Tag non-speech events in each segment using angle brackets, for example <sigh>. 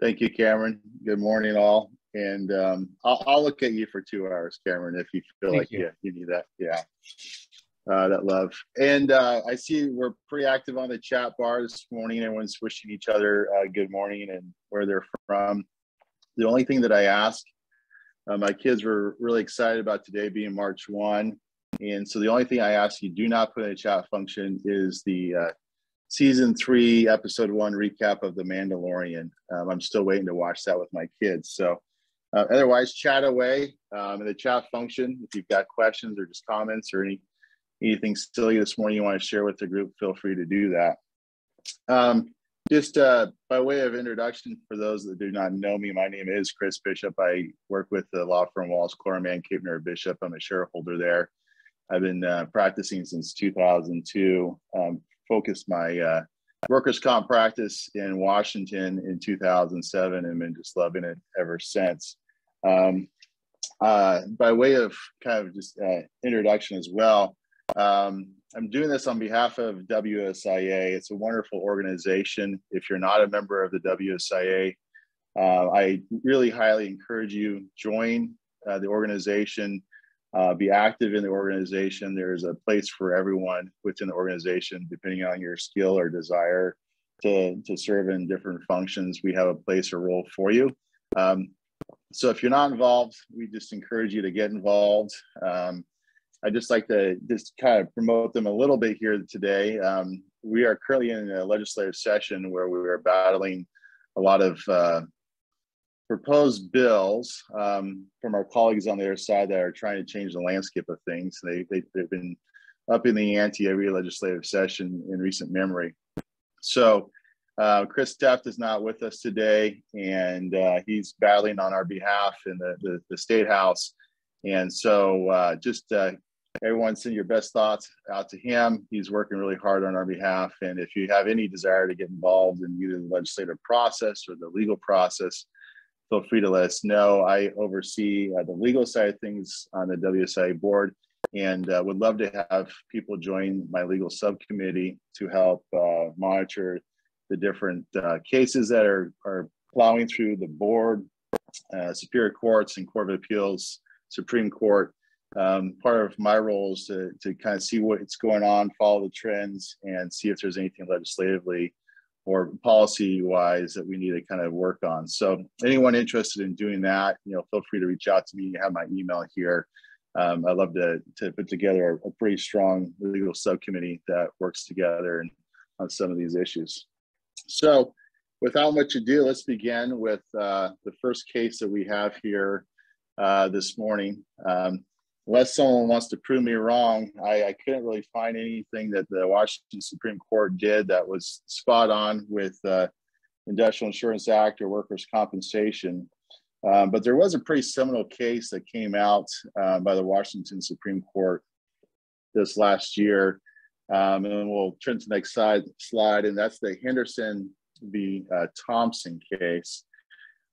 Thank you, Cameron. Good morning, all. And um, I'll, I'll, look at you for two hours, Cameron, if you feel Thank like you. you need that. Yeah, uh, that love. And uh, I see we're pretty active on the chat bar this morning. Everyone's wishing each other uh, good morning and where they're from. The only thing that I ask, uh, my kids were really excited about today being March 1. And so the only thing I ask you do not put in the chat function is the uh, season three, episode one recap of The Mandalorian. Um, I'm still waiting to watch that with my kids. So, uh, otherwise, chat away um, in the chat function. If you've got questions or just comments or any anything silly this morning you want to share with the group, feel free to do that. Um, just uh, by way of introduction, for those that do not know me, my name is Chris Bishop. I work with the law firm Wallace Klor Mann, Capener Bishop. I'm a shareholder there. I've been uh, practicing since 2002. Um, focused my uh, workers' comp practice in Washington in 2007 and been just loving it ever since. Um, uh, by way of kind of just uh, introduction as well, um, I'm doing this on behalf of WSIA. It's a wonderful organization. If you're not a member of the WSIA, uh, I really highly encourage you join uh, the organization uh, be active in the organization. There's a place for everyone within the organization, depending on your skill or desire to, to serve in different functions. We have a place or role for you. Um, so if you're not involved, we just encourage you to get involved. Um, I just like to just kind of promote them a little bit here today. Um, we are currently in a legislative session where we are battling a lot of uh, proposed bills um, from our colleagues on the other side that are trying to change the landscape of things. They, they, they've been up in the ante every legislative session in recent memory. So uh, Kris Tefft is not with us today, and uh, he's battling on our behalf in the, the, the State House. And so uh, just uh, everyone send your best thoughts out to him. He's working really hard on our behalf. And if you have any desire to get involved in either the legislative process or the legal process, feel free to let us know. I oversee uh, the legal side of things on the WSI board and uh, would love to have people join my legal subcommittee to help uh, monitor the different uh, cases that are, are plowing through the board, uh, Superior Courts and Court of Appeals, Supreme Court. Um, part of my role is to, to kind of see what's going on, follow the trends, and see if there's anything legislatively or policy wise that we need to kind of work on. So anyone interested in doing that, you know, feel free to reach out to me. You have my email here. Um, I'd love to, to put together a, a, pretty strong legal subcommittee that works together and, on some of these issues. So without much ado, let's begin with uh, the first case that we have here uh, this morning. Um, unless someone wants to prove me wrong, I, I, couldn't really find anything that the Washington Supreme Court did that was spot on with uh, Industrial Insurance Act or workers' compensation. Um, but there was a pretty seminal case that came out uh, by the Washington Supreme Court this last year. Um, and we'll turn to the next slide, slide, and that's the Henderson v. Uh, Thompson case.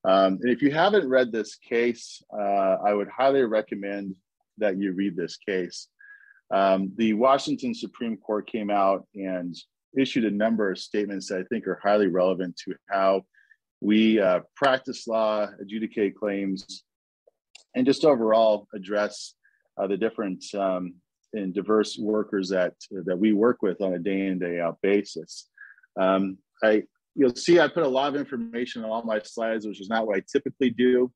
Um, and if you haven't read this case, uh, I would highly recommend that you read this case. Um, the Washington Supreme Court came out and issued a number of statements that I think are highly relevant to how we uh, practice law, adjudicate claims, and just overall address uh, the different um, and diverse workers that that we work with on a day in day out basis. Um, I you'll see I put a lot of information on all my slides, which is not what I typically do.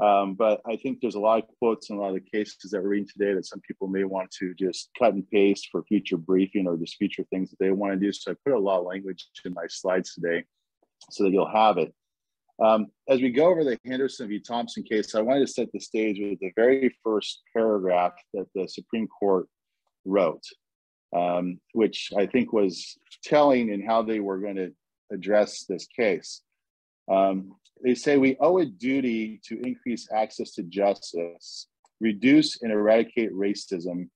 Um, but I think there's a lot of quotes in a lot of the cases that we're reading today that some people may want to just cut and paste for future briefing or just future things that they want to do. So I put a lot of language in my slides today so that you'll have it. Um, as we go over the Henderson v. Thompson case, I wanted to set the stage with the very first paragraph that the Supreme Court wrote, um, which I think was telling in how they were going to address this case. Um, they say we owe a duty to increase access to justice, reduce and eradicate racism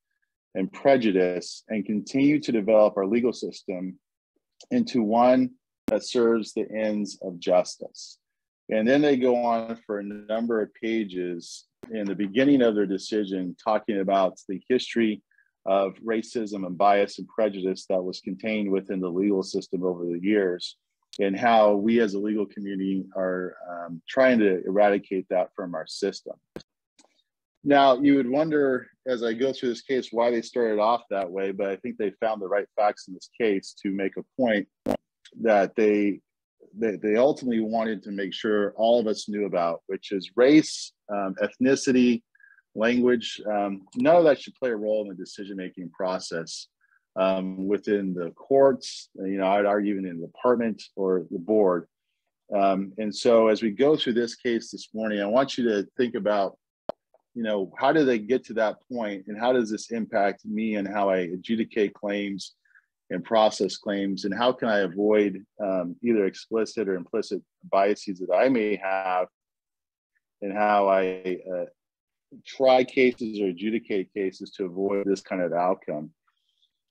and prejudice, and continue to develop our legal system into one that serves the ends of justice. And then they go on for a number of pages in the beginning of their decision talking about the history of racism and bias and prejudice that was contained within the legal system over the years and how we as a legal community are um, trying to eradicate that from our system. Now, you would wonder as I go through this case why they started off that way, but I think they found the right facts in this case to make a point that they they, they ultimately wanted to make sure all of us knew about, which is race, um, ethnicity, language. Um, none of that should play a role in the decision making process um, within the courts, you know, I'd argue even in the department or the board. Um, and so as we go through this case this morning, I want you to think about, you know, how do they get to that point and how does this impact me and how I adjudicate claims and process claims and how can I avoid um, either explicit or implicit biases that I may have and how I uh, try cases or adjudicate cases to avoid this kind of outcome.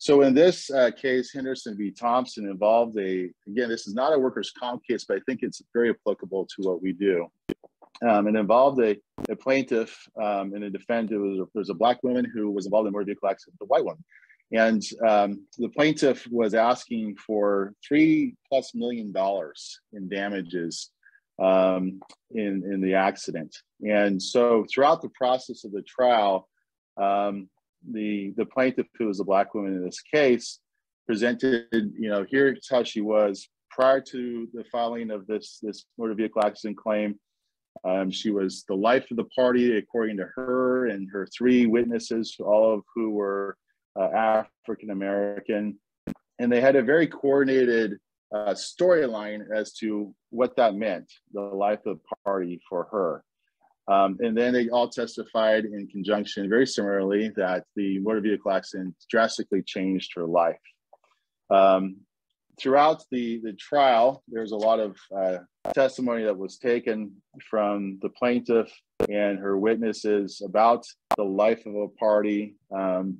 So in this uh, case, Henderson v. Thompson involved a, again, this is not a workers' comp case, but I think it's very applicable to what we do. Um, it involved a, a plaintiff um, and a defendant. Was, there was a black woman who was involved in a motor vehicle accident with a white woman. And um, the plaintiff was asking for three plus million dollars in damages um, in, in the accident. And so throughout the process of the trial, um, the the plaintiff, who was a black woman in this case, presented, you know, here's how she was prior to the filing of this this motor vehicle accident claim. Um, she was the life of the party, according to her and her three witnesses, all of who were uh, African American, and they had a very coordinated uh, storyline as to what that meant, the life of the party for her. Um, and then they all testified in conjunction, very similarly, that the motor vehicle accident drastically changed her life. Um, throughout the, the trial, there's a lot of uh, testimony that was taken from the plaintiff and her witnesses about the life of a party. Um,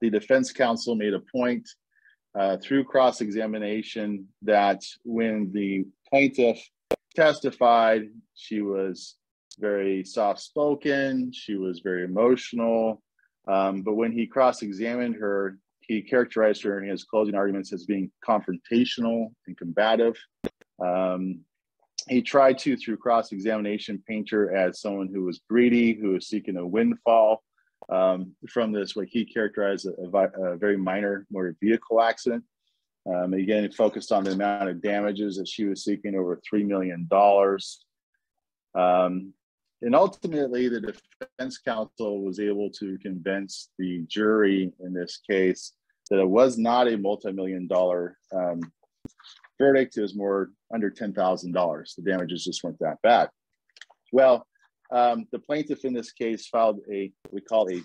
the defense counsel made a point uh, through cross examination that when the plaintiff testified, she was very soft spoken. She was very emotional. Um, but when he cross examined her, he characterized her in his closing arguments as being confrontational and combative. Um, he tried to, through cross examination, paint her as someone who was greedy, who was seeking a windfall um, from this, what he characterized a, a, very minor motor vehicle accident. Um, again, it focused on the amount of damages that she was seeking over $3 million. Um, and ultimately, the defense counsel was able to convince the jury in this case that it was not a multi-million dollar um, verdict. It was more under $10,000. The damages just weren't that bad. Well, um, the plaintiff in this case filed a, we call a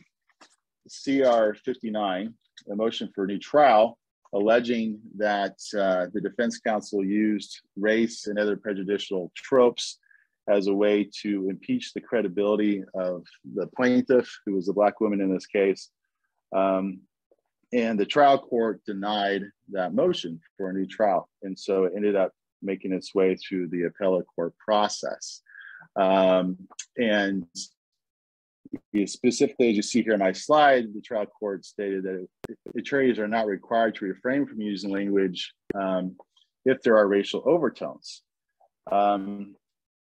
CR 59, a motion for a new trial, alleging that uh, the defense counsel used race and other prejudicial tropes as a way to impeach the credibility of the plaintiff, who was a black woman in this case. Um, and the trial court denied that motion for a new trial. And so it ended up making its way through the appellate court process. Um, and specifically, as you see here on my slide, the trial court stated that attorneys are not required to refrain from using language um, if there are racial overtones. Um,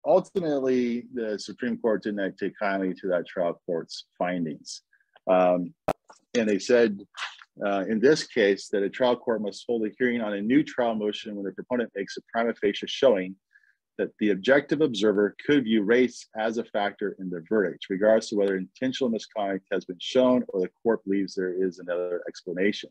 ultimately, the Supreme Court didn't take kindly to that trial court's findings. Um, and they said uh, in this case that a trial court must hold a hearing on a new trial motion when the proponent makes a prima facie showing that the objective observer could view race as a factor in the verdict, regardless of whether intentional misconduct has been shown or the court believes there is another explanation.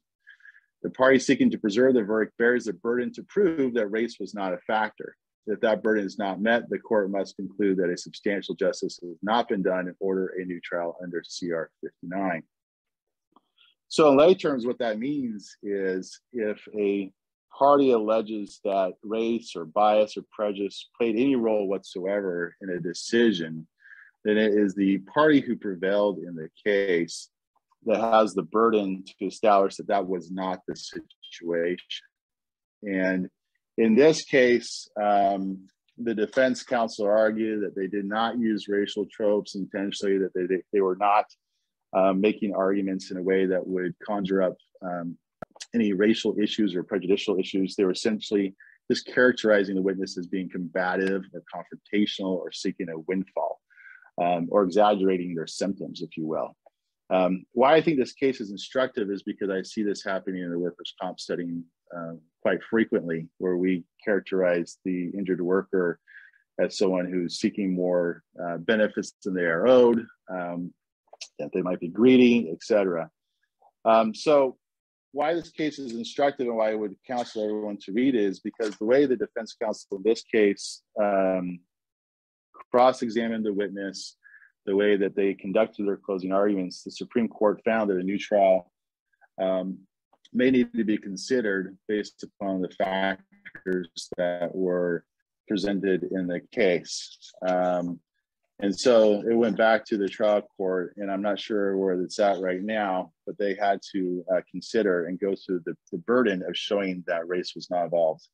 The party seeking to preserve the verdict bears the burden to prove that race was not a factor. If that burden is not met, the court must conclude that a substantial justice has not been done and order a new trial under CR 59. So in lay terms, what that means is if a party alleges that race or bias or prejudice played any role whatsoever in a decision, then it is the party who prevailed in the case that has the burden to establish that that was not the situation. And in this case, um, the defense counsel argued that they did not use racial tropes intentionally, that they, they, were not um, making arguments in a way that would conjure up um, any racial issues or prejudicial issues. They were essentially just characterizing the witness as being combative or confrontational or seeking a windfall um, or exaggerating their symptoms, if you will. Um, why I think this case is instructive is because I see this happening in the workers' comp setting uh, quite frequently, where we characterize the injured worker as someone who's seeking more uh, benefits than they are owed, um, that they might be greedy, etc. Um, so, why this case is instructive and why I would counsel everyone to read is because the way the defense counsel in this case um, cross-examined the witness, the way that they conducted their closing arguments, the Supreme Court found that a new trial um, may need to be considered based upon the factors that were presented in the case. Um, and so it went back to the trial court, and I'm not sure where it's at right now, but they had to uh, consider and go through the, the burden of showing that race was not involved.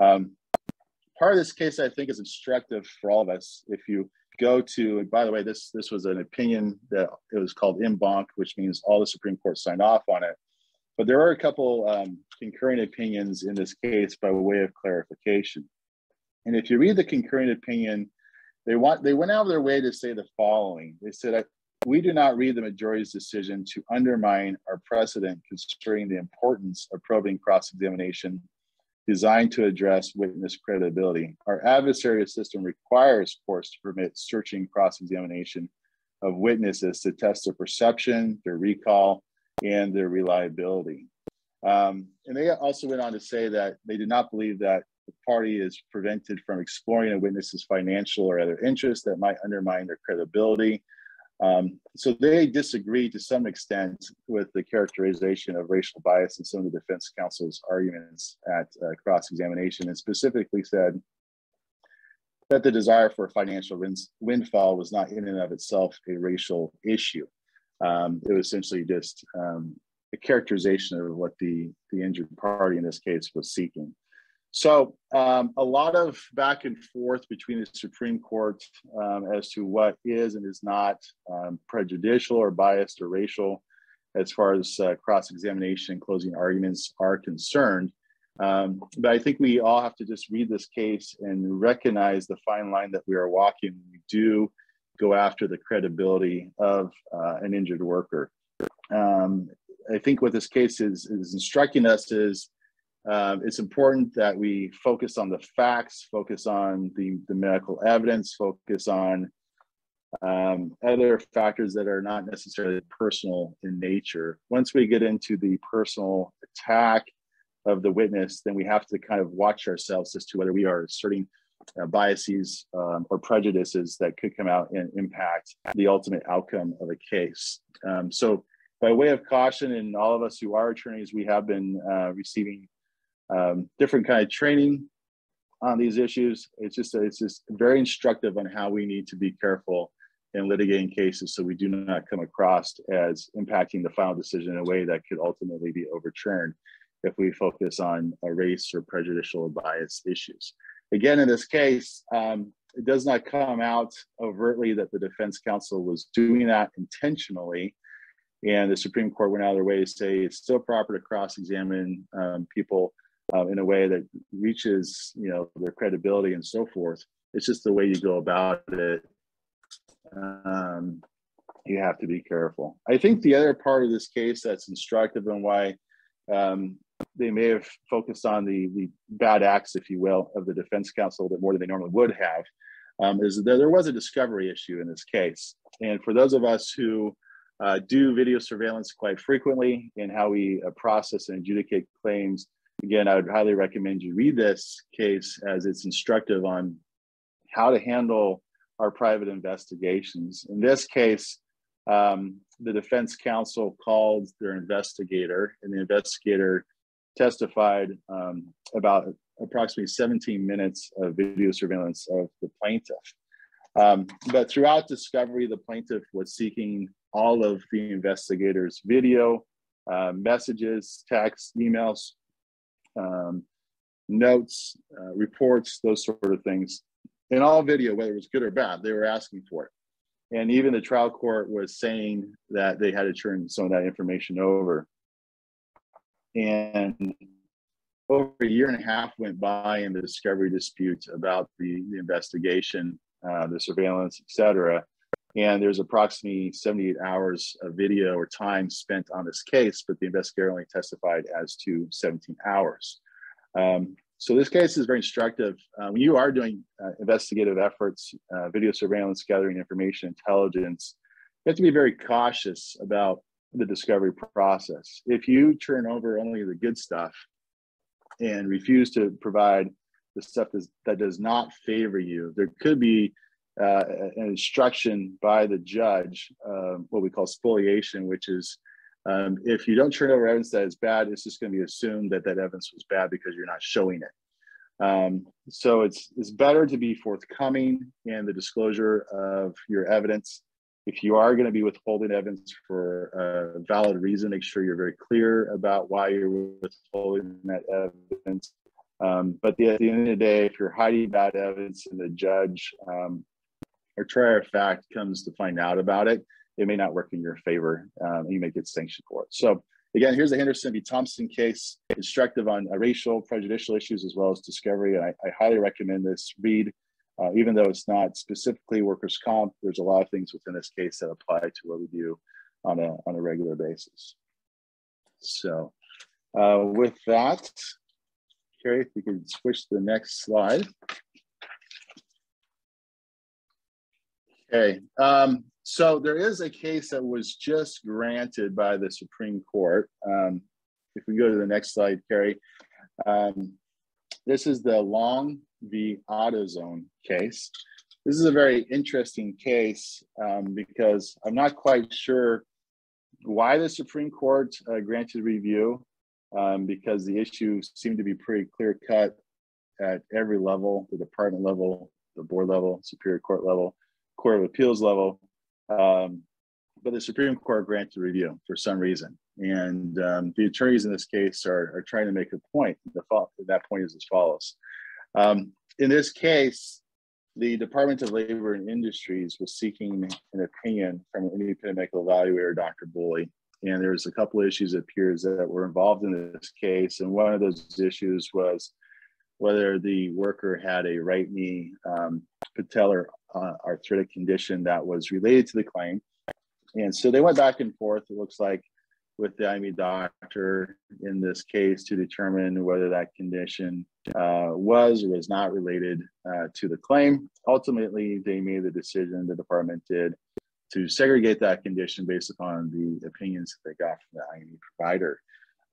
Um, part of this case, I think, is instructive for all of us. If you go to, by the way, this this was an opinion that it was called en banc, which means all the Supreme Court signed off on it. But there are a couple um, concurring opinions in this case by way of clarification. And if you read the concurring opinion, they want they went out of their way to say the following. They said, "We do not read the majority's decision to undermine our precedent concerning the importance of probing cross-examination designed to address witness credibility. Our adversarial system requires courts to permit searching cross-examination of witnesses to test their perception, their recall, and their reliability. Um, and they also went on to say that they did not believe that the party is prevented from exploring a witness's financial or other interests that might undermine their credibility um, so they disagree to some extent with the characterization of racial bias in some of the defense counsel's arguments at uh, cross-examination and specifically said that the desire for financial windfall was not in and of itself a racial issue. Um, it was essentially just um, a characterization of what the, the injured party in this case was seeking. So um, a lot of back and forth between the Supreme Court um, as to what is and is not um, prejudicial or biased or racial as far as uh, cross-examination and closing arguments are concerned. Um, but I think we all have to just read this case and recognize the fine line that we are walking we do go after the credibility of uh, an injured worker. Um, I think what this case is, is instructing us is um, it's important that we focus on the facts, focus on the, the medical evidence, focus on um, other factors that are not necessarily personal in nature. Once we get into the personal attack of the witness, then we have to kind of watch ourselves as to whether we are asserting uh, biases um, or prejudices that could come out and impact the ultimate outcome of a case. Um, so, by way of caution, and all of us who are attorneys, we have been uh, receiving um, different kind of training on these issues. It's just it's just very instructive on how we need to be careful in litigating cases so we do not come across as impacting the final decision in a way that could ultimately be overturned if we focus on a race or prejudicial or bias issues. Again, in this case, um, it does not come out overtly that the defense counsel was doing that intentionally. And the Supreme Court went out of their way to say it's still proper to cross examine um, people um, in a way that reaches you know their credibility and so forth. It's just the way you go about it. Um, you have to be careful. I think the other part of this case that's instructive and why um, they may have focused on the, the bad acts if you will of the defense counsel a bit more than they normally would have um, is that there was a discovery issue in this case and for those of us who uh, do video surveillance quite frequently in how we uh, process and adjudicate claims again, I would highly recommend you read this case as it's instructive on how to handle our private investigations. In this case, um, the defense counsel called their investigator, and the investigator testified um, about approximately 17 minutes of video surveillance of the plaintiff. Um, but throughout discovery, the plaintiff was seeking all of the investigators' video, uh, messages, texts, emails, um, notes, uh, reports, those sort of things. In all video, whether it was good or bad, they were asking for it. And even the trial court was saying that they had to turn some of that information over. And over a year and a half went by in the discovery dispute about the, the investigation, uh, the surveillance, et cetera. And there's approximately 78 hours of video or time spent on this case, but the investigator only testified as to 17 hours. Um, so this case is very instructive. Uh, when you are doing uh, investigative efforts, uh, video surveillance, gathering information, intelligence, you have to be very cautious about the discovery process. If you turn over only the good stuff and refuse to provide the stuff that does not favor you, there could be uh, an instruction by the judge, uh, what we call spoliation, which is um, if you don't turn over evidence that is bad, it's just going to be assumed that that evidence was bad because you're not showing it. Um, so it's it's better to be forthcoming in the disclosure of your evidence. If you are going to be withholding evidence for a valid reason, make sure you're very clear about why you're withholding that evidence. Um, but the, at the end of the day, if you're hiding bad evidence and the judge um, or trier of fact comes to find out about it, it may not work in your favor. Um, you may get sanctioned for it. So again, here's the Henderson v. Thompson case, instructive on racial prejudicial issues as well as discovery. And I, I highly recommend this read, uh, even though it's not specifically workers' comp. There's a lot of things within this case that apply to what we do on a on a regular basis. So uh, with that, Carrie, if you could switch to the next slide. Okay, um, so there is a case that was just granted by the Supreme Court. Um, if we go to the next slide, Carrie, um, this is the Long v. AutoZone case. This is a very interesting case um, because I'm not quite sure why the Supreme Court uh, granted review um, because the issue seemed to be pretty clear cut at every level, the department level, the board level, Superior Court level. Court of Appeals level, um, but the Supreme Court granted review for some reason. And um, the attorneys in this case are, are trying to make a point. The that point is as follows. Um, in this case, the Department of Labor and Industries was seeking an opinion from an independent medical evaluator, Dr. Bully. And there was a couple issues it appears that were involved in this case. And one of those issues was whether the worker had a right knee um, patellar uh, arthritic condition that was related to the claim. And so they went back and forth, it looks like, with the IME doctor in this case to determine whether that condition uh, was or was not related uh, to the claim. Ultimately, they made the decision, the department did, to segregate that condition based upon the opinions that they got from the IME provider.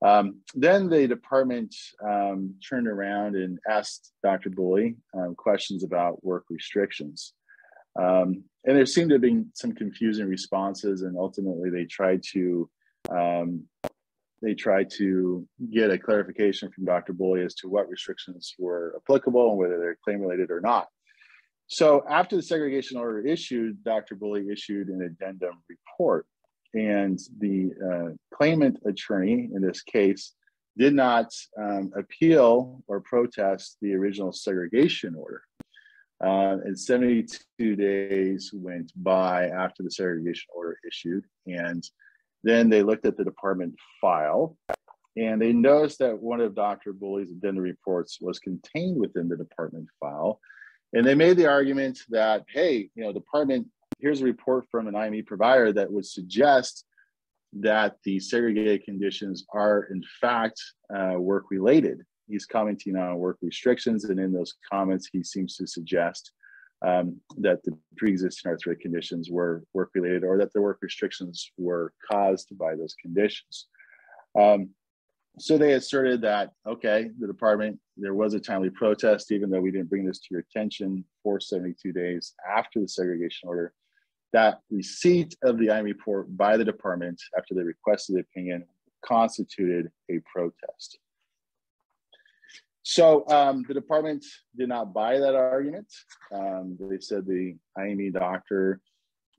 Um, then the department um, turned around and asked Dr. Bully um, questions about work restrictions. Um, and there seemed to have been some confusing responses, and ultimately they tried to um, they tried to get a clarification from Dr. Bully as to what restrictions were applicable and whether they're claim related or not. So after the segregation order issued, Dr. Bully issued an addendum report, and the uh, claimant attorney in this case did not um, appeal or protest the original segregation order. Uh, and 72 days went by after the segregation order issued. And then they looked at the department file and they noticed that one of Dr. Bully's addendum reports was contained within the department file. And they made the argument that, hey, you know, department, here's a report from an IME provider that would suggest that the segregated conditions are in fact uh, work related he's commenting on work restrictions, and in those comments, he seems to suggest um, that the pre-existing arthritic conditions were work-related, or that the work restrictions were caused by those conditions. Um, so they asserted that okay, the department there was a timely protest, even though we didn't bring this to your attention for 72 days after the segregation order. That receipt of the IME report by the department after they requested the opinion constituted a protest. So um, the department did not buy that argument. Um, they said the IME doctor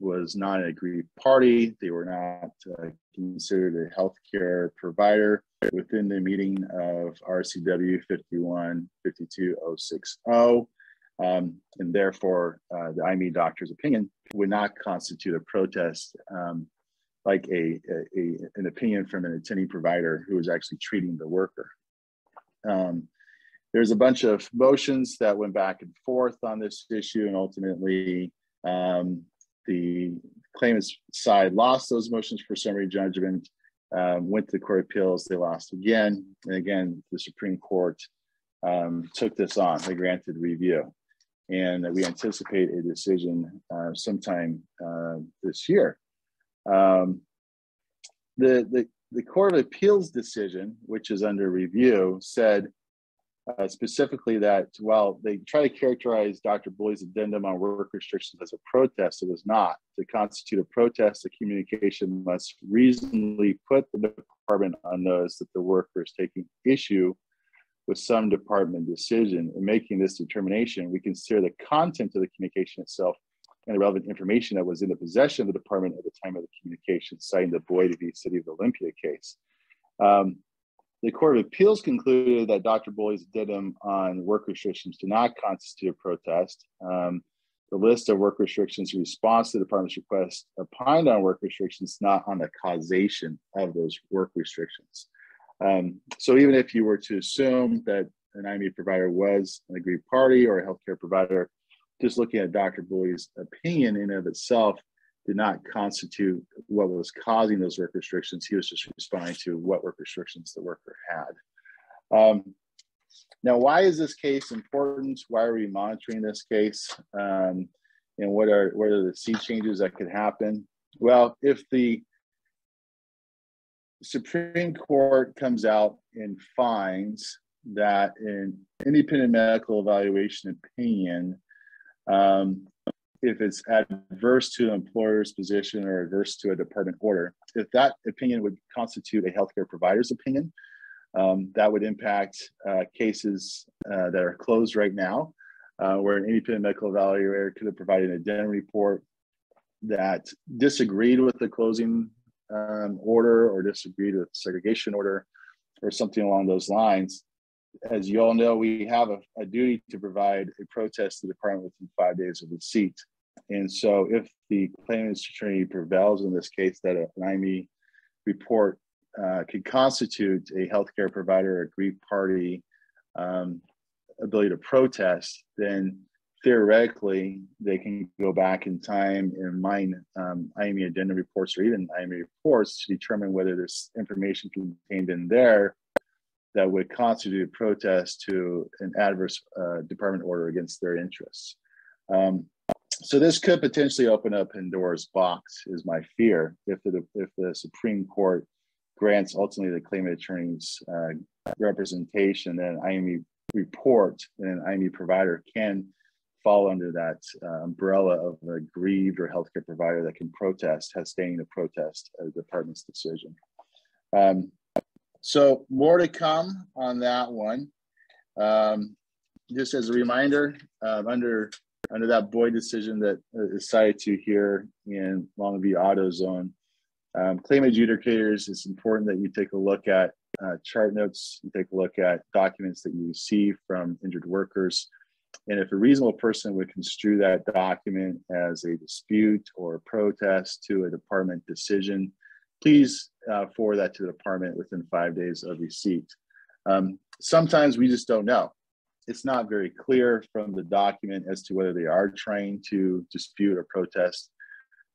was not an aggrieved party. They were not uh, considered a healthcare provider within the meeting of RCW 5152060. Um, and therefore, uh, the IME doctor's opinion would not constitute a protest um, like a, a, a, an opinion from an attending provider who was actually treating the worker. Um, there's a bunch of motions that went back and forth on this issue, and ultimately um, the claimant's side lost those motions for summary judgment, um, went to the Court of Appeals, they lost again. And again, the Supreme Court um, took this on, they granted review. And we anticipate a decision uh, sometime uh, this year. Um, the, the, the Court of Appeals decision, which is under review, said uh, specifically that while they try to characterize Dr. Bully's addendum on work restrictions as a protest, it was not. To constitute a protest, the communication must reasonably put the department on notice that the worker is taking issue with some department decision. In making this determination, we consider the content of the communication itself and the relevant information that was in the possession of the department at the time of the communication, citing the Boyd v. City of Olympia case. Um, the Court of Appeals concluded that Dr. Bully's addendum on work restrictions did not constitute a protest. Um, the list of work restrictions in response to the department's request opined on work restrictions, not on the causation of those work restrictions. Um, so even if you were to assume that an IME provider was an aggrieved party or a healthcare provider, just looking at Dr. Bully's opinion in and of itself did not constitute what was causing those work restrictions. He was just responding to what work restrictions the worker had. Um, now, why is this case important? Why are we monitoring this case? Um, and what are what are the sea changes that could happen? Well, if the Supreme Court comes out and finds that an independent medical evaluation opinion um, if it's adverse to an employer's position or adverse to a department order. If that opinion would constitute a healthcare provider's opinion, um, that would impact uh, cases uh, that are closed right now, uh, where an independent medical evaluator could have provided an addendum report that disagreed with the closing um, order or disagreed with segregation order or something along those lines as you all know, we have a, a, duty to provide a protest to the department within five days of receipt. And so if the claimant's attorney prevails in this case that an IME report uh, could constitute a healthcare provider, aggrieved party um, ability to protest, then theoretically they can go back in time and mine um, IME addendum reports or even IME reports to determine whether there's information contained in there that would constitute protest to an adverse uh, department order against their interests. Um, so this could potentially open up Pandora's box, is my fear, if the if the Supreme Court grants ultimately the claimant attorney's uh, representation, then an IME report and an IME provider can fall under that uh, umbrella of aggrieved or healthcare provider that can protest, has standing to protest a department's decision. Um, so more to come on that one. Um, just as a reminder, um, under under that Boyd decision that is cited to here in Long v. AutoZone, um, claim adjudicators, it's important that you take a look at uh, chart notes, you take a look at documents that you receive from injured workers. And if a reasonable person would construe that document as a dispute or a protest to a department decision, please uh, forward that to the department within five days of receipt. Um, sometimes we just don't know. It's not very clear from the document as to whether they are trying to dispute or protest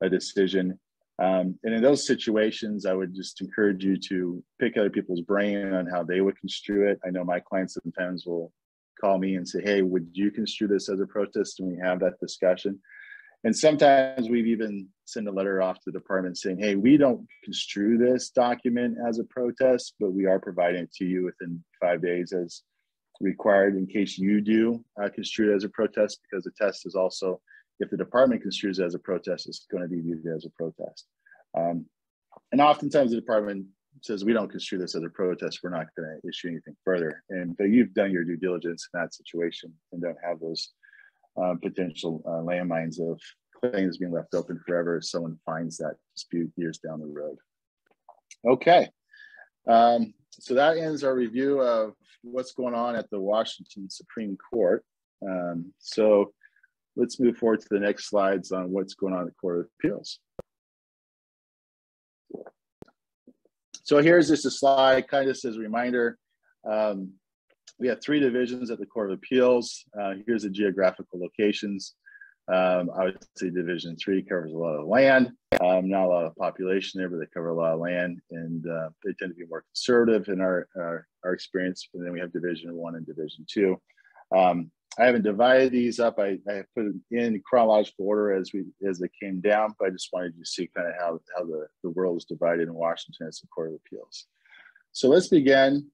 a decision. Um, and in those situations, I would just encourage you to pick other people's brain on how they would construe it. I know my clients sometimes will call me and say, Hey, would you construe this as a protest? And we have that discussion. And sometimes we've even sent a letter off to the department saying, hey, we don't construe this document as a protest, but we are providing it to you within five days as required in case you do uh, construe it as a protest, because the test is also, if the department construes it as a protest, it's going to be viewed as a protest. Um, and oftentimes the department says, we don't construe this as a protest, we're not going to issue anything further. And but you've done your due diligence in that situation and don't have those uh, potential uh, landmines of claims being left open forever if someone finds that dispute years down the road. Okay, um, so that ends our review of what's going on at the Washington Supreme Court. Um, so let's move forward to the next slides on what's going on at the Court of Appeals. So here's just a slide, kind of just as a reminder. Um, we have three divisions at the Court of Appeals. Uh, here's the geographical locations. Um, obviously, Division Three covers a lot of land. Um, not a lot of population there, but they cover a lot of land, and uh, they tend to be more conservative in our, our, our experience. And then we have Division One and Division Two. Um, I haven't divided these up. I, I put it in chronological order as we as they came down, but I just wanted you to see kind of how, how the, the world is divided in Washington as the Court of Appeals. So let's begin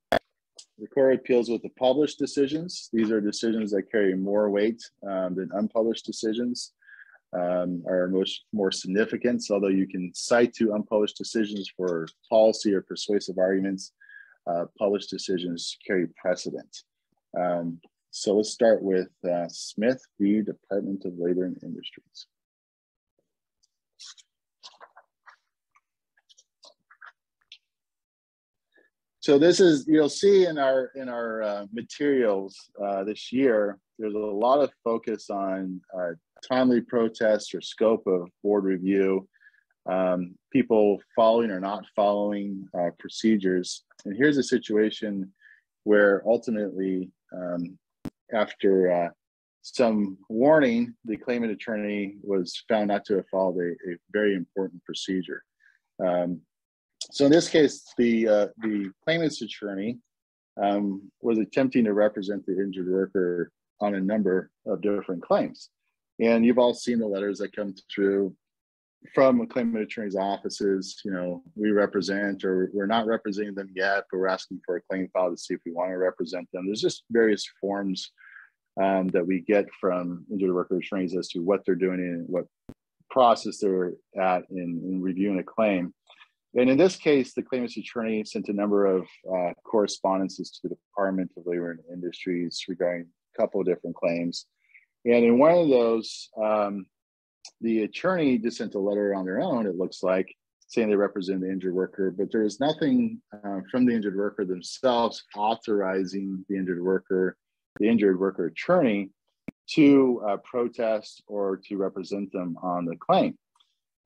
the Court Appeals with the published decisions. These are decisions that carry more weight um, than unpublished decisions, um, are most more significant. So although you can cite to unpublished decisions for policy or persuasive arguments, uh, published decisions carry precedent. Um, so let's start with uh, Smith v. Department of Labor and Industries. So this is you'll see in our in our uh, materials uh, this year. There's a lot of focus on uh, timely protests or scope of board review, um, people following or not following uh, procedures. And here's a situation where ultimately, um, after uh, some warning, the claimant attorney was found not to have followed a, a very important procedure. Um, so in this case, the uh, the claimant's attorney um, was attempting to represent the injured worker on a number of different claims, and you've all seen the letters that come through from a claimant attorney's offices. You know, we represent or we're not representing them yet, but we're asking for a claim file to see if we want to represent them. There's just various forms um, that we get from injured worker attorneys as to what they're doing and what process they're at in, in reviewing a claim. And in this case, the claimant's attorney sent a number of uh, correspondences to the Department of Labor and Industries regarding a couple of different claims. And in one of those, um, the attorney just sent a letter on their own, it looks like, saying they represent the injured worker, but there is nothing uh, from the injured worker themselves authorizing the injured worker, the injured worker attorney, to uh, protest or to represent them on the claim.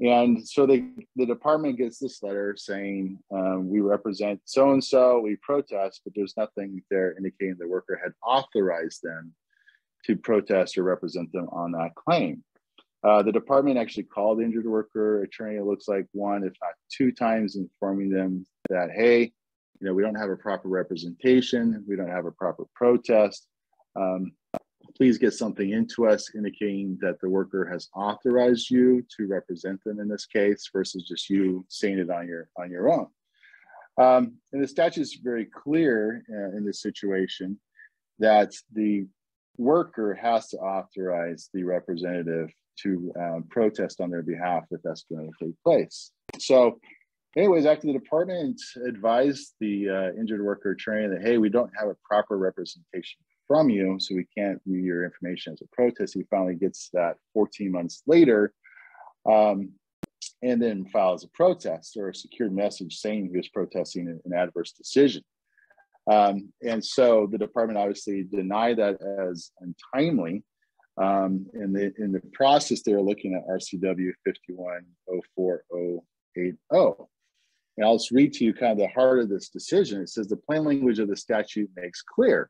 And so they, the department gets this letter saying, um, we represent so and so, we protest, but there's nothing there indicating the worker had authorized them to protest or represent them on that claim. Uh, the department actually called the injured worker attorney, it looks like one, if not two times, informing them that, hey, you know, we don't have a proper representation, we don't have a proper protest. Um, please get something into us indicating that the worker has authorized you to represent them in this case versus just you saying it on your on your own. Um, and the statute is very clear uh, in this situation that the worker has to authorize the representative to um, protest on their behalf if that's going to take place. So anyways, after the department advised the uh, injured worker attorney that, hey, we don't have a proper representation from you, so we can't view your information as a protest. He finally gets that 14 months later, um, and then files a protest or a secured message saying he was protesting an adverse decision. Um, and so the department obviously denied that as untimely. Um, in the in the process, they were looking at RCW 5104080. And I'll just read to you kind of the heart of this decision. It says the plain language of the statute makes clear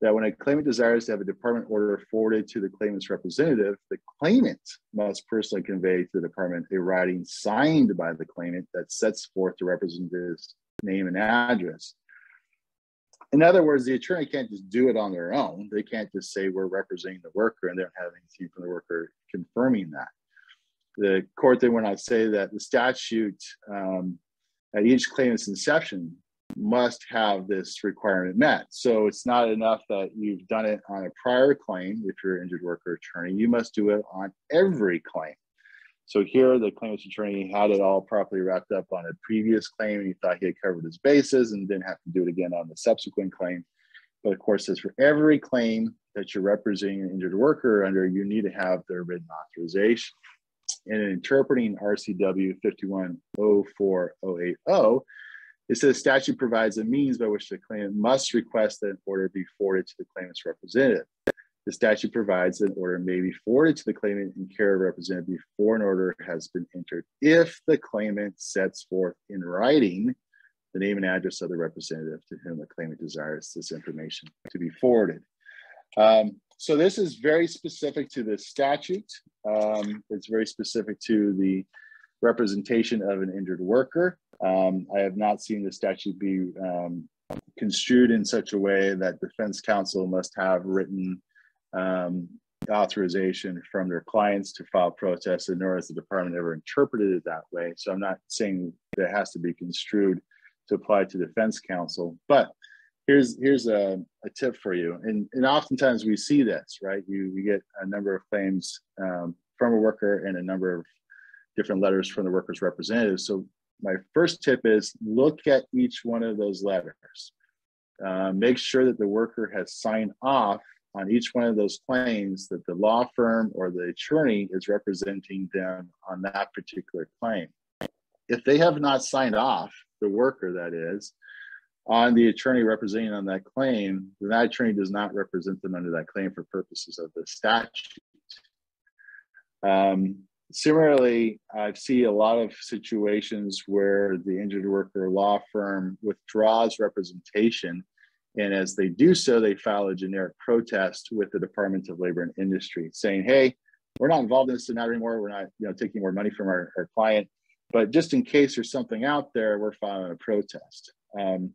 that when a claimant desires to have a department order forwarded to the claimant's representative, the claimant must personally convey to the department a writing signed by the claimant that sets forth the representative's name and address. In other words, the attorney can't just do it on their own. They can't just say we're representing the worker and they don't have anything from the worker confirming that. The court then went on to say that the statute um, at each claimant's inception must have this requirement met. So it's not enough that you've done it on a prior claim if you're an injured worker attorney, you must do it on every claim. So here the claimant's attorney had it all properly wrapped up on a previous claim and he thought he had covered his bases and didn't have to do it again on the subsequent claim. But of course, says for every claim that you're representing an injured worker under, you need to have their written authorization. And in interpreting RCW 5104080, it says statute provides a means by which the claimant must request that an order be forwarded to the claimant's representative. The statute provides that an order may be forwarded to the claimant in care of representative before an order has been entered if the claimant sets forth in writing the name and address of the representative to whom the claimant desires this information to be forwarded. Um, so this is very specific to the statute. Um, it's very specific to the representation of an injured worker. Um, I have not seen the statute be um, construed in such a way that defense counsel must have written um, authorization from their clients to file protests, and nor has the department ever interpreted it that way. So I'm not saying that it has to be construed to apply to defense counsel, but here's here's a, a tip for you. And, and oftentimes we see this, right? You, you get a number of claims um, from a worker and a number of different letters from the worker's representatives. So my first tip is look at each one of those letters. Uh, make sure that the worker has signed off on each one of those claims that the law firm or the attorney is representing them on that particular claim. If they have not signed off, the worker that is, on the attorney representing on that claim, then that attorney does not represent them under that claim for purposes of the statute. Um, similarly, I see a lot of situations where the injured worker law firm withdraws representation and as they do so, they file a generic protest with the Department of Labor and Industry saying, hey, we're not involved in this anymore. We're not you know, taking more money from our, our client. But just in case there's something out there, we're filing a protest. Um,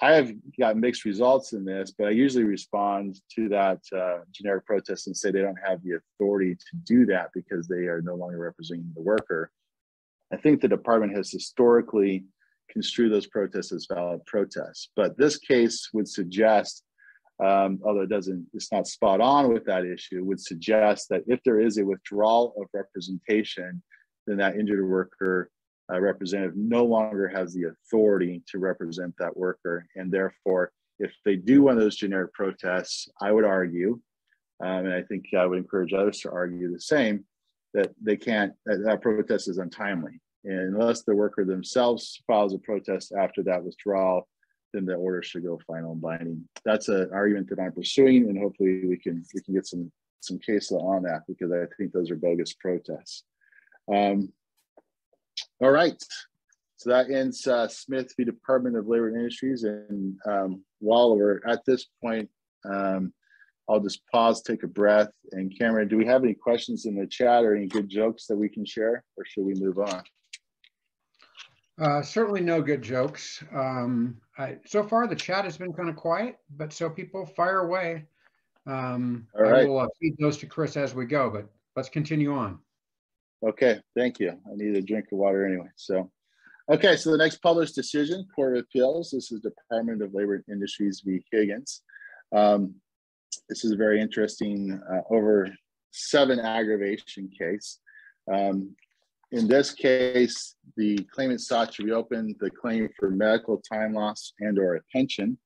I have got mixed results in this, but I usually respond to that uh, generic protest and say they don't have the authority to do that because they are no longer representing the worker. I think the department has historically construe those protests as valid protests. But this case would suggest, um, although it doesn't, it's not spot on with that issue, would suggest that if there is a withdrawal of representation, then that injured worker uh, representative no longer has the authority to represent that worker. And therefore, if they do one of those generic protests, I would argue, um, and I think I would encourage others to argue the same, that they can't, that, that protest is untimely. And unless the worker themselves files a protest after that withdrawal, then the order should go final and binding. That's an argument that I'm pursuing, and hopefully we can we can get some some case law on that because I think those are bogus protests. Um, all right, so that ends uh, Smith v. Department of Labor and Industries. And um, while we're at this point, um, I'll just pause, take a breath. And Cameron, do we have any questions in the chat or any good jokes that we can share, or should we move on? Uh, certainly no good jokes. Um, I, so far, the chat has been kind of quiet, but so people fire away. Um, All right. I will uh, feed those to Chris as we go, but let's continue on. Okay, thank you. I need a drink of water anyway. So, okay, so the next published decision, Court of Appeals. This is Department of Labor and Industries v. Higgins. Um, this is a very interesting uh, over seven aggravation case. Um, in this case, the claimant sought to reopen the claim for medical time loss and or a pension.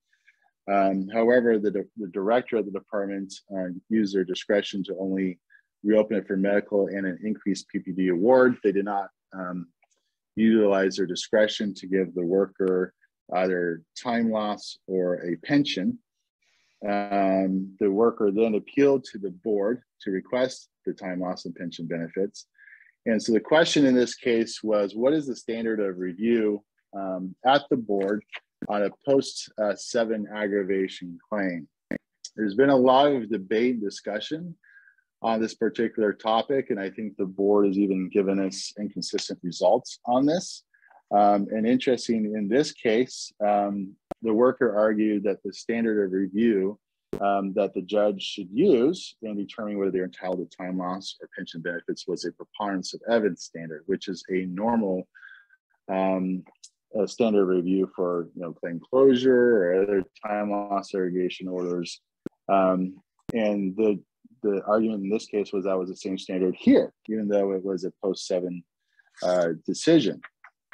Um, however, the, the director of the department uh, used their discretion to only reopen it for medical and an increased PPD award. They did not um, utilize their discretion to give the worker either time loss or a pension. Um, the worker then appealed to the board to request the time loss and pension benefits. And so the question in this case was, what is the standard of review um, at the board on a post uh, seven aggravation claim? There's been a lot of debate and discussion on this particular topic, and I think the board has even given us inconsistent results on this. Um, and interesting in this case, um, the worker argued that the standard of review um, that the judge should use in determining whether they're entitled to time loss or pension benefits was a preponderance of evidence standard, which is a normal um, a standard review for you know claim closure or other time loss irrigation orders. Um, and the the argument in this case was that was the same standard here, even though it was a post seven uh, decision.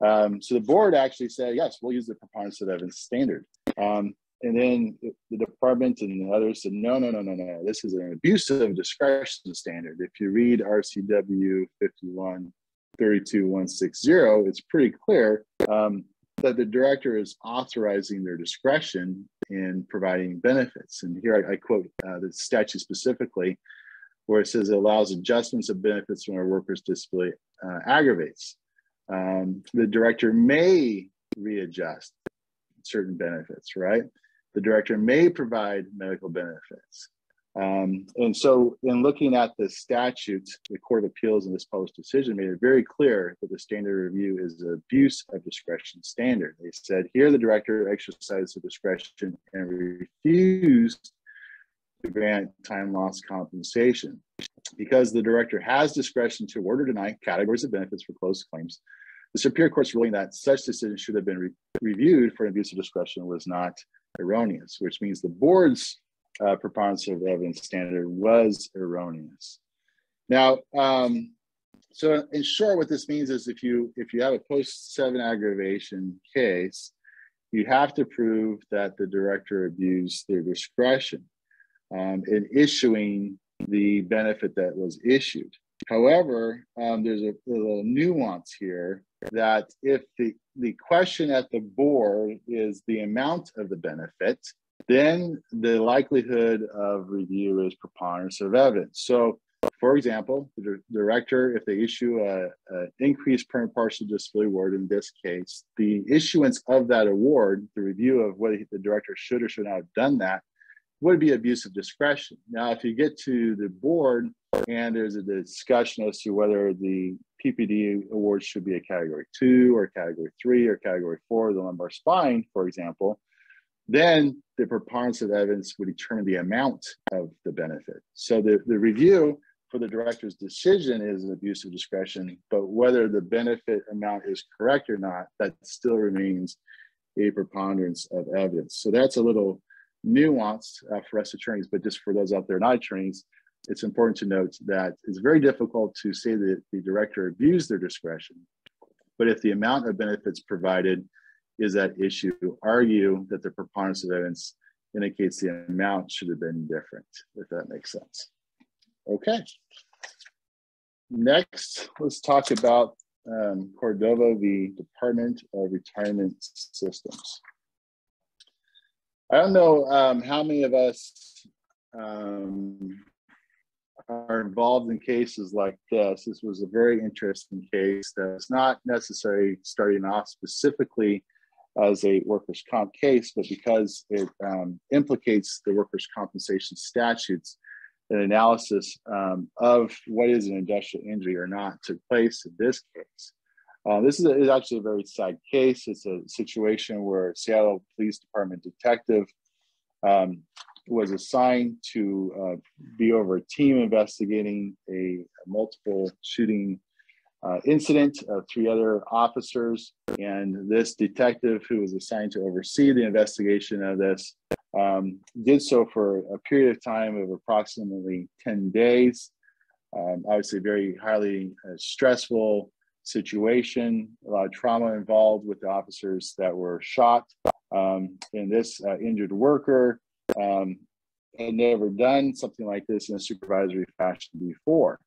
Um, so the board actually said, yes, we'll use the preponderance of evidence standard. Um, and then the department and others said, no, no, no, no, no. This is an abusive discretion standard. If you read RCW 5132160, it's pretty clear um, that the director is authorizing their discretion in providing benefits. And here I, I quote uh, the statute specifically, where it says it allows adjustments of benefits when a worker's disability uh, aggravates. Um, the director may readjust certain benefits, right? The director may provide medical benefits. Um, and so, in looking at the statutes, the Court of Appeals in this post decision made it very clear that the standard review is abuse of discretion standard. They said here the director exercised the discretion and refused to grant time loss compensation. Because the director has discretion to award or deny categories of benefits for closed claims, the Superior Court's ruling that such decision should have been re reviewed for an abuse of discretion was not erroneous, which means the board's uh, preponderance of evidence standard was erroneous. Now, um, so in short, what this means is if you if you have a post seven aggravation case, you have to prove that the director abused their discretion um, in issuing the benefit that was issued. However, um, there's a, a little nuance here that if the, the question at the board is the amount of the benefit, then the likelihood of review is preponderance of evidence. So, for example, the director, if they issue a, a increased permanent partial disability award in this case, the issuance of that award, the review of whether the director should or should not have done that, would be abuse of discretion. Now, if you get to the board and there's a discussion as to whether the PPD award should be a category two or category three or category four, the lumbar spine, for example, then the preponderance of evidence would determine the amount of the benefit. So the, the review for the director's decision is an abuse of discretion, but whether the benefit amount is correct or not, that still remains a preponderance of evidence. So that's a little nuanced uh, for us attorneys, but just for those out there not attorneys, it's important to note that it's very difficult to say that the director abused their discretion. But if the amount of benefits provided is at issue, argue that the preponderance of evidence indicates the amount should have been different, if that makes sense. Okay. Next, let's talk about um, Cordova, the Department of Retirement Systems. I don't know um, how many of us um, are involved in cases like this. This was a very interesting case that's not necessarily starting off specifically as a workers' comp case, but because it um, implicates the workers' compensation statutes, an analysis um, of what is an industrial injury or not took place in this case. Uh, this is, a, is, actually a very sad case. It's a situation where Seattle Police Department detective um, was assigned to uh, be over a team investigating a, a multiple shooting uh, incident of three other officers. And this detective, who was assigned to oversee the investigation of this, um, did so for a period of time of approximately 10 days. Um, obviously, very highly uh, stressful situation, a lot of trauma involved with the officers that were shot. Um, and this uh, injured worker um, had never done something like this in a supervisory fashion before.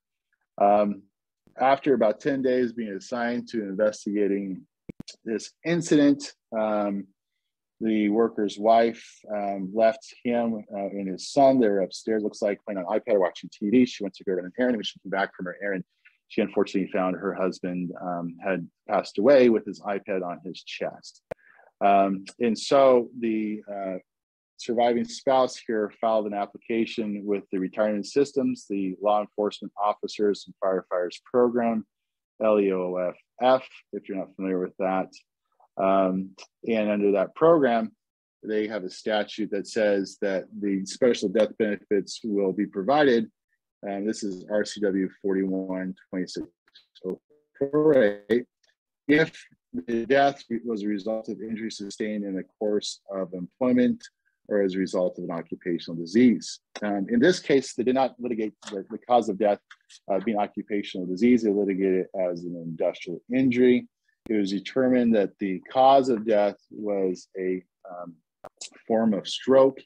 Um, after about 10 days being assigned to investigating this incident, um, the worker's wife um, left him uh, and his son. They're upstairs, looks like playing on iPad, or watching TV. She went to go on an errand. When she came back from her errand, she unfortunately found her husband um, had passed away with his iPad on his chest. Um, and so the uh, surviving spouse here filed an application with the retirement systems, the law enforcement officers and firefighters program, LEOFF, if you're not familiar with that. Um, and under that program, they have a statute that says that the special death benefits will be provided. And this is RCW 412604 if the death was a result of injury sustained in the course of employment or as a result of an occupational disease. Um, in this case, they did not litigate the, the cause of death uh, being occupational disease. They litigated it as an industrial injury. It was determined that the cause of death was a um, form of stroke.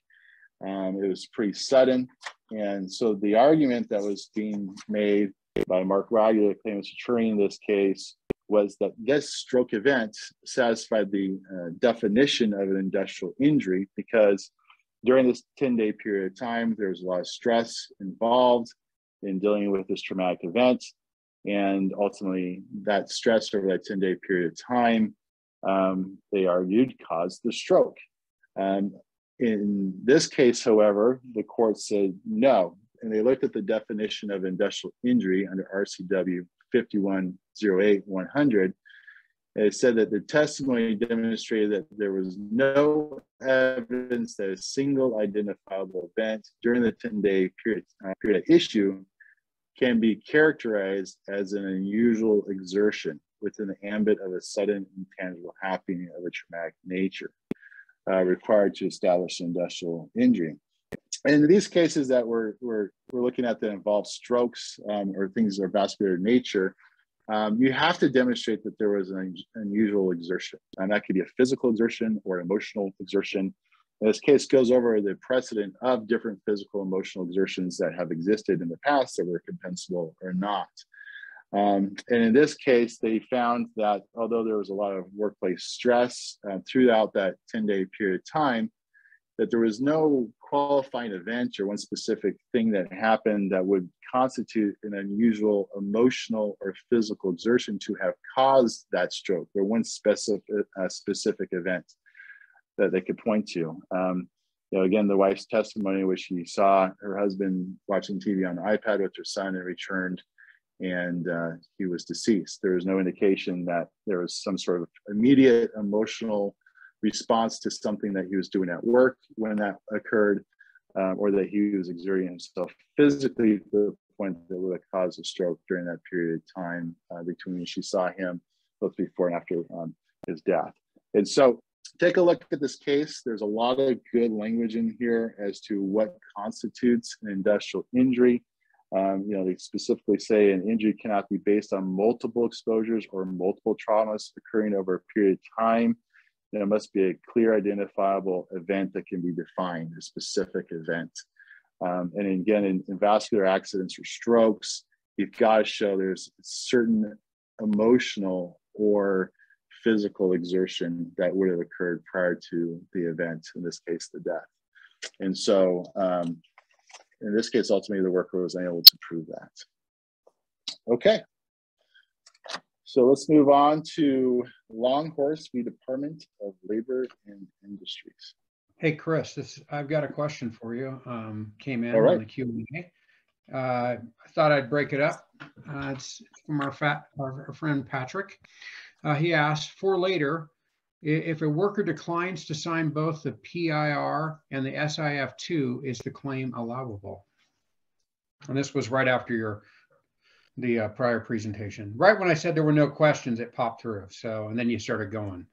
Um, it was pretty sudden. And so the argument that was being made by Mark the claimant's attorney in this case, was that this stroke event satisfied the uh, definition of an industrial injury because during this 10 day period of time, there was a lot of stress involved in dealing with this traumatic event. And ultimately, that stress over that 10 day period of time um, they argued, caused the stroke. Um, in this case, however, the court said no, and they looked at the definition of industrial injury under RCW 5108-100. It said that the testimony demonstrated that there was no evidence that a single identifiable event during the 10-day period, uh, period issue can be characterized as an unusual exertion within the ambit of a sudden and tangible happening of a traumatic nature uh, required to establish industrial injury. And in these cases that we're, we're, we're looking at that involve strokes um, or things of vascular nature, um, you have to demonstrate that there was an unusual exertion. And that could be a physical exertion or emotional exertion. And this case goes over the precedent of different physical emotional exertions that have existed in the past that were compensable or not. Um, and in this case, they found that although there was a lot of workplace stress uh, throughout that 10 day period of time, that there was no qualifying event or one specific thing that happened that would constitute an unusual emotional or physical exertion to have caused that stroke or one specific, uh, specific event that they could point to. Um, you know, again, the wife's testimony was she saw her husband watching TV on the iPad with her son and returned and uh, he was deceased. There was no indication that there was some sort of immediate emotional response to something that he was doing at work when that occurred, uh, or that he was exerting himself physically to the point that would have caused a stroke during that period of time uh, between when she saw him both before and after um, his death. And so take a look at this case. There's a lot of good language in here as to what constitutes an industrial injury. Um, you know, they specifically say an injury cannot be based on multiple exposures or multiple traumas occurring over a period of time. There must be a clear identifiable event that can be defined, a specific event. Um, and again, in, in, vascular accidents or strokes, you've got to show there's certain emotional or physical exertion that would have occurred prior to the event, in this case, the death. And so um, in this case, ultimately, the worker was unable to prove that. Okay. So let's move on to Longhorse v. Department of Labor and Industries. Hey, Chris, this I've got a question for you. Um, came in right. on the Q and A. Uh, I thought I'd break it up. Uh, it's from our, fat, our, our friend Patrick. Uh, he asked for later if a worker declines to sign both the PIR and the SIF2, is the claim allowable? And this was right after your the uh, prior presentation. Right when I said there were no questions, it popped through. So, and then you started going.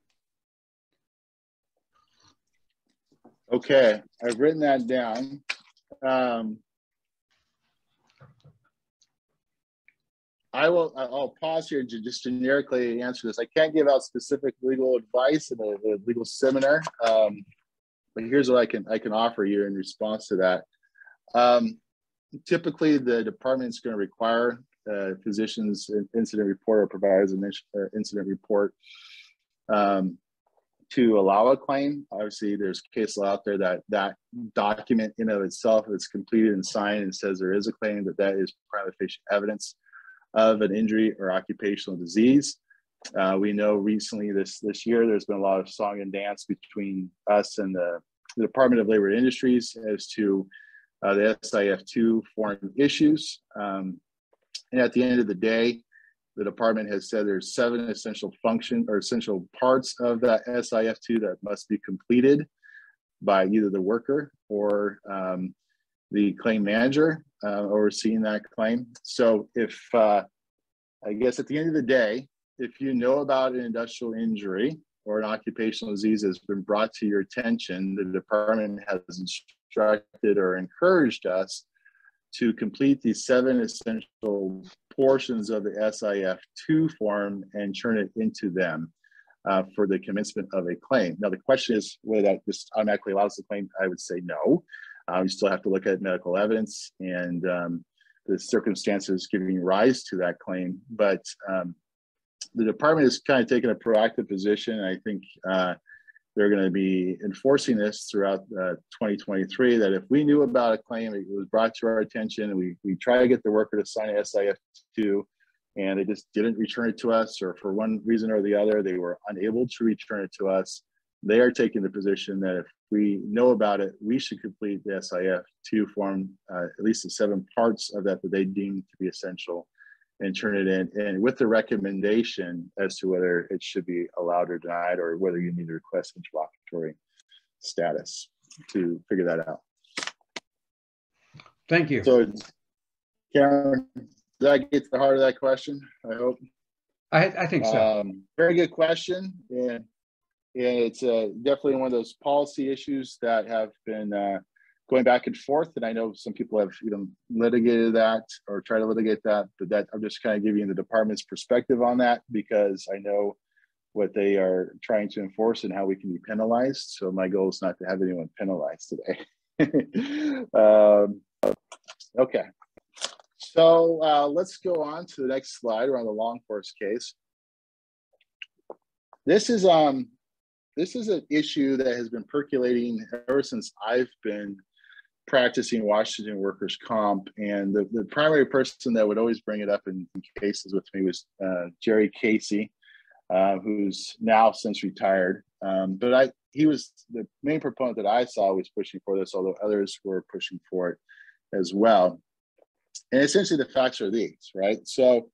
Okay, I've written that down. Um, I will. I'll pause here to just generically answer this. I can't give out specific legal advice in a, a legal seminar, um, but here's what I can I can offer you in response to that. Um, typically, the department is going to require uh, physicians incident report or providers incident report um, to allow a claim. Obviously, there's case law out there that that document in of itself is completed and signed and says there is a claim that that is prima facie evidence of an injury or occupational disease. Uh, we know recently this this year there's been a lot of song and dance between us and the, the Department of Labor Industries as to uh, the SIF2 form issues. Um, and at the end of the day, the department has said there's seven essential function or essential parts of that SIF2 that must be completed by either the worker or um, the claim manager uh, overseeing that claim. So if, uh, I guess at the end of the day, if you know about an industrial injury or an occupational disease has been brought to your attention, the department has instructed or encouraged us to complete these seven essential portions of the SIF2 form and turn it into them uh, for the commencement of a claim. Now, the question is whether that just automatically allows the claim. I would say no. Um, you still have to look at medical evidence and um, the circumstances giving rise to that claim. But um, the department is kind of taking a proactive position. I think uh, they're going to be enforcing this throughout uh, 2023 that if we knew about a claim, it was brought to our attention, we, we try to get the worker to sign SIF2, and they just didn't return it to us, or for one reason or the other, they were unable to return it to us. They are taking the position that if we know about it, we should complete the SIF2 form uh, at least the seven parts of that that they deem to be essential and turn it in and with the recommendation as to whether it should be allowed or denied or whether you need to request interlocutory status to figure that out. Thank you. So, Karen, did I get to the heart of that question? I hope. I, I think so. Um, very good question. And, and it's uh, definitely one of those policy issues that have been uh, going back and forth. And I know some people have you know litigated that or try to litigate that, but that I'm just kind of giving the department's perspective on that because I know what they are trying to enforce and how we can be penalized. So my goal is not to have anyone penalized today. <laughs> um, okay. So uh, let's go on to the next slide around the Longhorse case. This is um this is an issue that has been percolating ever since I've been practicing Washington workers' comp. And the, the primary person that would always bring it up in, in cases with me was uh, Jerry Casey, uh, who's now since retired. Um, but I, he was the main proponent that I saw was pushing for this, although others were pushing for it as well. And essentially, the facts are these, right? So,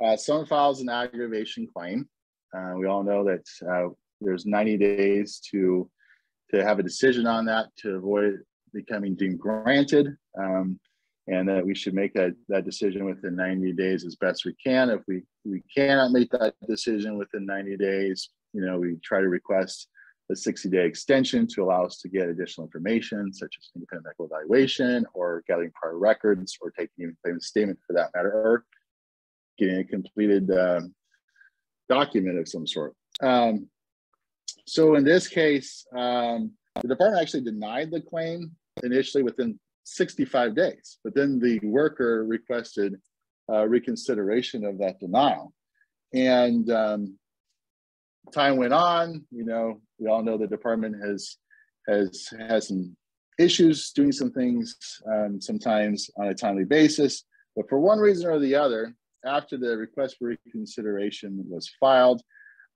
uh, someone files an aggravation claim. Uh, we all know that uh, there's 90 days to to have a decision on that to avoid becoming deemed granted, um, and that we should make that, that decision within 90 days as best we can. If we, we cannot make that decision within 90 days, you know, we try to request a 60 day extension to allow us to get additional information, such as independent medical evaluation or gathering prior records or taking a claimant statement for that matter, or getting a completed um, document of some sort. Um, so in this case, um, the department actually denied the claim initially within 65 days, but then the worker requested uh, reconsideration of that denial. And um, time went on, you know, we all know the department has has has some issues doing some things um, sometimes on a timely basis. But for one reason or the other, after the request for reconsideration was filed,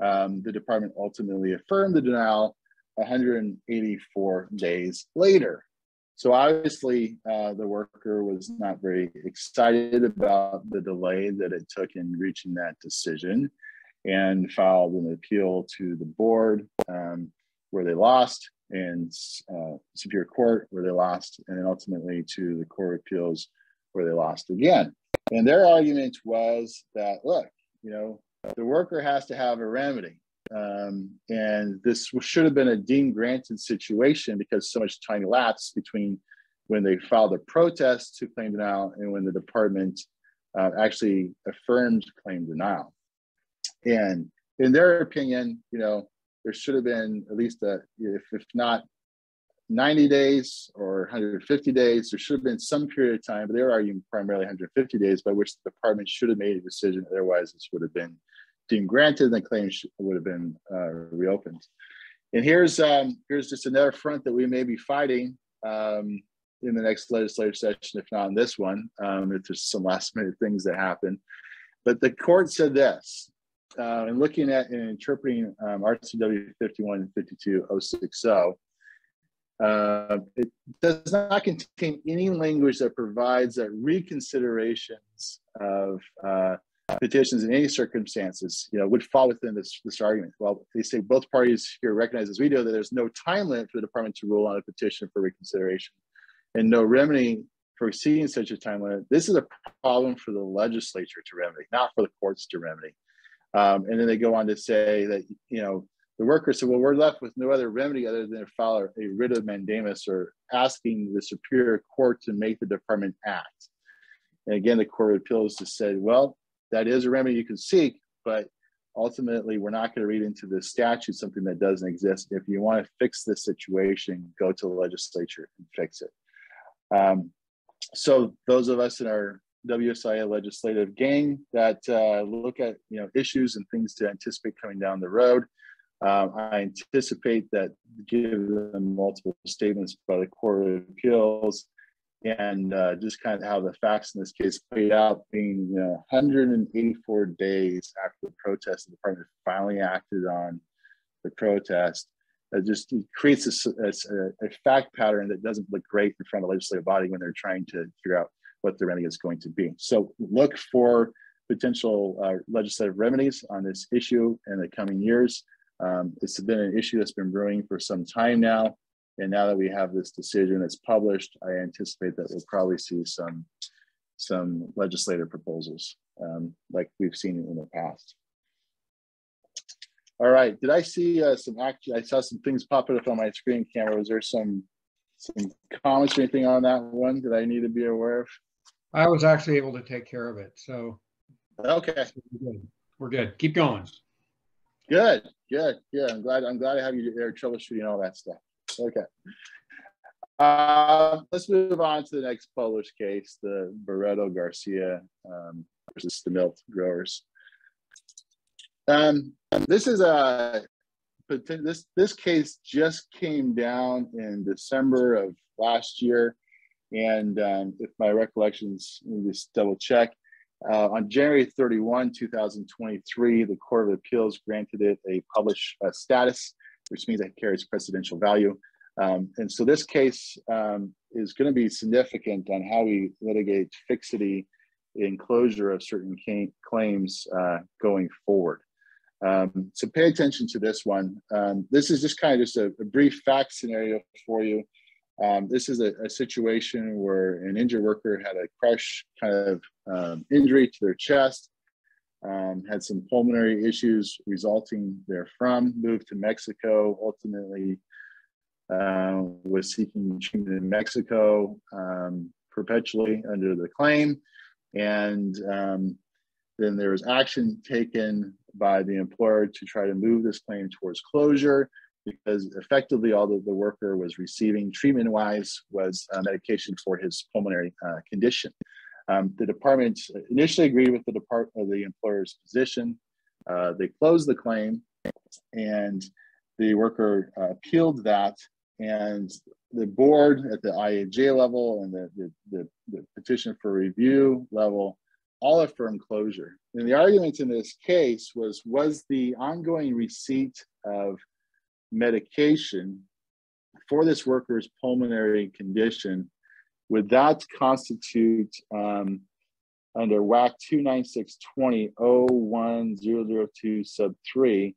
um, the department ultimately affirmed the denial 184 days later. So obviously, uh, the worker was not very excited about the delay that it took in reaching that decision and filed an appeal to the board um, where they lost and uh, Superior Court where they lost and then ultimately to the Court of Appeals where they lost again. And their argument was that, look, you know, the worker has to have a remedy. Um, and this should have been a deemed granted situation because so much time elapsed between when they filed a protest to claim denial and when the department uh, actually affirmed claim denial. And in their opinion, you know, there should have been at least a, if, if not 90 days or 150 days, there should have been some period of time, but they're arguing primarily 150 days by which the department should have made a decision. Otherwise, this would have been deemed granted, and the claim would have been uh, reopened. And here's um, here's just another front that we may be fighting um, in the next legislative session, if not in this one, um, if there's some last minute things that happen. But the court said this, uh, in looking at and interpreting um, RCW 51 and 52060, uh, it does not contain any language that provides that reconsiderations of uh, petitions in any circumstances, you know, would fall within this, this argument. Well, they say both parties here recognize as we do that there's no time limit for the department to rule on a petition for reconsideration and no remedy for exceeding such a time limit. This is a problem for the legislature to remedy, not for the courts to remedy. Um, and then they go on to say that, you know, the workers said, well, we're left with no other remedy other than to file a writ of mandamus or asking the superior court to make the department act. And again, the Court of Appeals just said, well, that is a remedy you can seek, but ultimately we're not going to read into the statute something that doesn't exist. If you want to fix this situation, go to the legislature and fix it. Um, so those of us in our WSIA legislative gang that uh, look at you know issues and things to anticipate coming down the road, um, I anticipate that given multiple statements by the Court of Appeals, and uh, just kind of how the facts in this case played out, being you know, 184 days after the protest, the department finally acted on the protest. It just creates a, a, a, fact pattern that doesn't look great in front of the legislative body when they're trying to figure out what the remedy is going to be. So look for potential uh, legislative remedies on this issue in the coming years. Um, it's been an issue that's been brewing for some time now. And now that we have this decision that's published, I anticipate that we'll probably see some, some legislative proposals um, like we've seen in the past. All right, did I see uh, some action? I saw some things popping up on my screen Cameron. Was there some some comments or anything on that one that I need to be aware of? I was actually able to take care of it. So okay, we're good. We're good. Keep going. Good, good, yeah. I'm glad. I'm glad I have you there troubleshooting all that stuff. Okay. Uh, let's move on to the next published case, the Barreto Garcia um, versus the Milt growers. Um, this is a this this case just came down in December of last year, and um, if my recollections, let me just double check. Uh, on January 31, 2023, the Court of Appeals granted it a published uh, status which means it carries precedential value. Um, and so this case um, is going to be significant on how we litigate fixity in closure of certain claims uh, going forward. Um, so pay attention to this one. Um, this is just kind of just a, a brief fact scenario for you. Um, this is a, a, situation where an injured worker had a crush kind of um, injury to their chest um, had some pulmonary issues resulting therefrom, moved to Mexico, ultimately uh, was seeking treatment in Mexico um, perpetually under the claim. And um, then there was action taken by the employer to try to move this claim towards closure because effectively all that the worker was receiving treatment wise was uh, medication for his pulmonary uh, condition. Um, the department initially agreed with the department, the employer's position. Uh, they closed the claim, and the worker uh, appealed that. And the board at the IAJ level and the, the, the, the petition for review level all affirmed closure. And the argument in this case was was the ongoing receipt of medication for this worker's pulmonary condition would that constitute um, under WAC 29620-01002 sub 3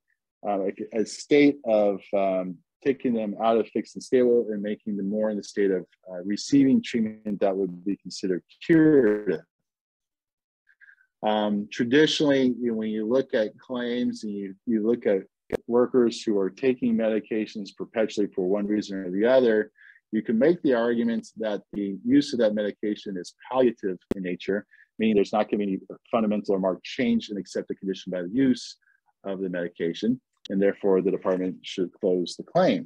uh, a state of um, taking them out of fixed and stable and making them more in the state of uh, receiving treatment that would be considered curative. Um, traditionally, you know, when you look at claims and you, you look at workers who are taking medications perpetually for one reason or the other, you can make the argument that the use of that medication is palliative in nature, meaning there's not going to be any fundamental or marked change in accepted condition by the use of the medication, and therefore the department should close the claim.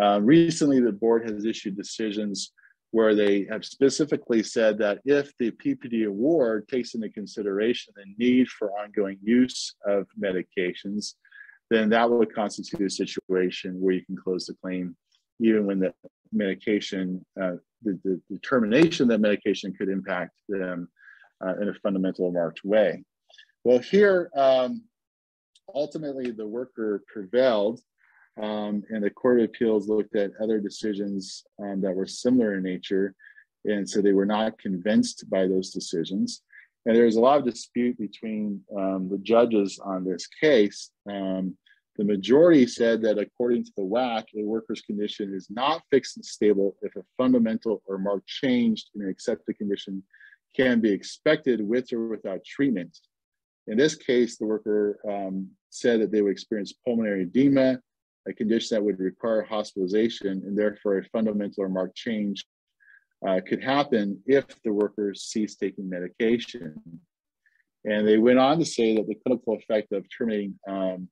Uh, recently, the board has issued decisions where they have specifically said that if the PPD award takes into consideration the need for ongoing use of medications, then that would constitute a situation where you can close the claim even when the medication, uh, the, the, determination that medication could impact them uh, in a fundamental marked way. Well, here, um, ultimately, the worker prevailed, um, and the Court of Appeals looked at other decisions um, that were similar in nature, and so they were not convinced by those decisions. And there was a lot of dispute between um, the judges on this case. The majority said that according to the WAC, a worker's condition is not fixed and stable if a fundamental or marked change in an accepted condition can be expected with or without treatment. In this case, the worker um, said that they would experience pulmonary edema, a condition that would require hospitalization, and therefore a fundamental or marked change uh, could happen if the worker ceased taking medication. And they went on to say that the clinical effect of terminating um,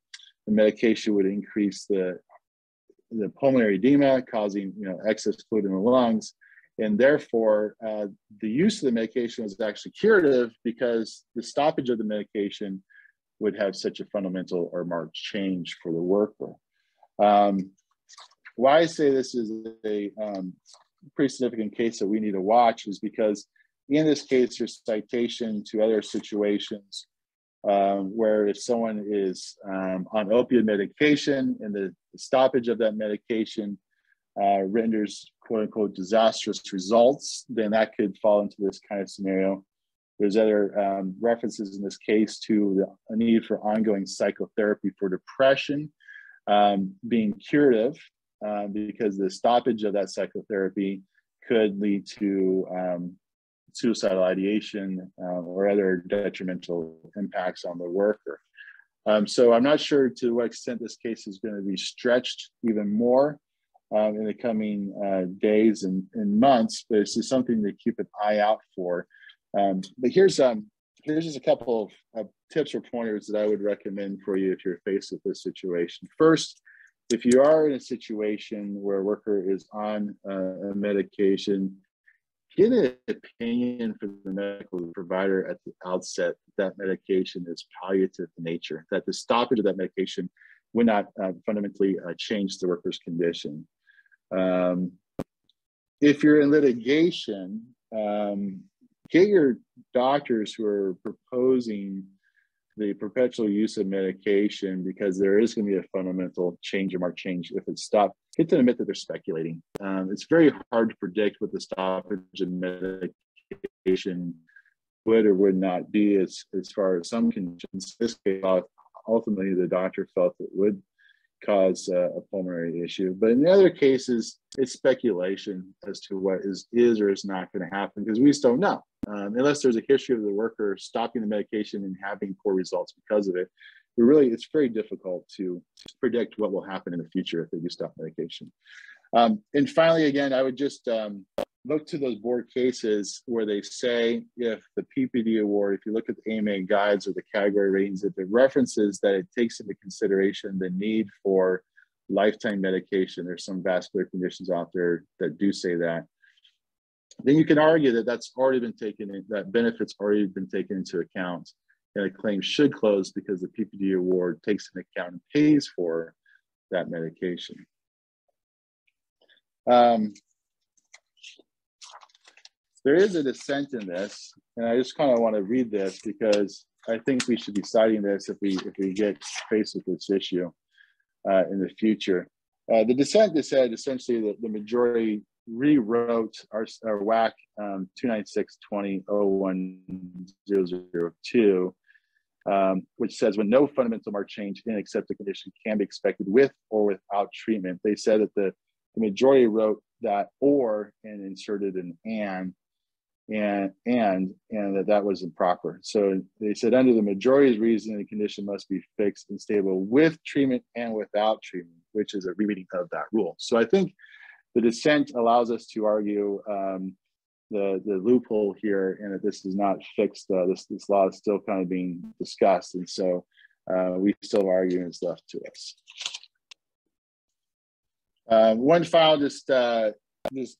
the medication would increase the the pulmonary edema, causing you know excess fluid in the lungs, and therefore uh, the use of the medication was actually curative because the stoppage of the medication would have such a fundamental or marked change for the worker. Um, why I say this is a um, pretty significant case that we need to watch is because in this case, there's citation to other situations um, where if someone is um, on opioid medication and the stoppage of that medication uh, renders quote unquote disastrous results, then that could fall into this kind of scenario. There's other um, references in this case to the need for ongoing psychotherapy for depression um, being curative uh, because the stoppage of that psychotherapy could lead to um, suicidal ideation uh, or other detrimental impacts on the worker. Um, so I'm not sure to what extent this case is going to be stretched even more um, in the coming uh, days and, and, months, but it's just something to keep an eye out for. Um, but here's um, here's just a couple of, tips or pointers that I would recommend for you if you're faced with this situation. First, if you are in a situation where a worker is on uh, a medication get an opinion from the medical provider at the outset that medication is palliative in nature, that the stoppage of that medication would not uh, fundamentally uh, change the worker's condition. Um, if you're in litigation, um, get your doctors who are proposing the perpetual use of medication because there is going to be a fundamental change or mark change if it's stopped. Get to admit that they're speculating. Um, it's very hard to predict what the stoppage of medication would or would not be as, as far as some conditions. Ultimately, the doctor felt it would cause uh, a pulmonary issue. But in the other cases, it's speculation as to what is is or is not going to happen because we just don't know. Um, unless there's a history of the worker stopping the medication and having poor results because of it, we really it's very difficult to predict what will happen in the future if they do stop medication. Um, and finally, again, I would just um, look to those board cases where they say if the PPD award, if you look at the AMA guides or the category ratings, if it references that it takes into consideration the need for lifetime medication, there's some vascular conditions out there that do say that, then you can argue that that's already been taken, in, that benefits already been taken into account and a claim should close because the PPD award takes into account and pays for that medication. Um, there is a dissent in this, and I just kind of want to read this because I think we should be citing this if we if we get faced with this issue uh, in the future. Uh, the dissent has said essentially that the majority rewrote our, our WAC um, 296.20.01.002, um, which says when no fundamental mark change in accepted condition can be expected with or without treatment. They said that the, the majority wrote that or and inserted an and and and and that that was improper. So they said under the majority's reasoning, the condition must be fixed and stable with treatment and without treatment, which is a rereading of that rule. So I think the dissent allows us to argue um, the the loophole here, and that this is not fixed. Uh, this this law is still kind of being discussed, and so uh, we still have arguments left to us. Uh, one final just uh, just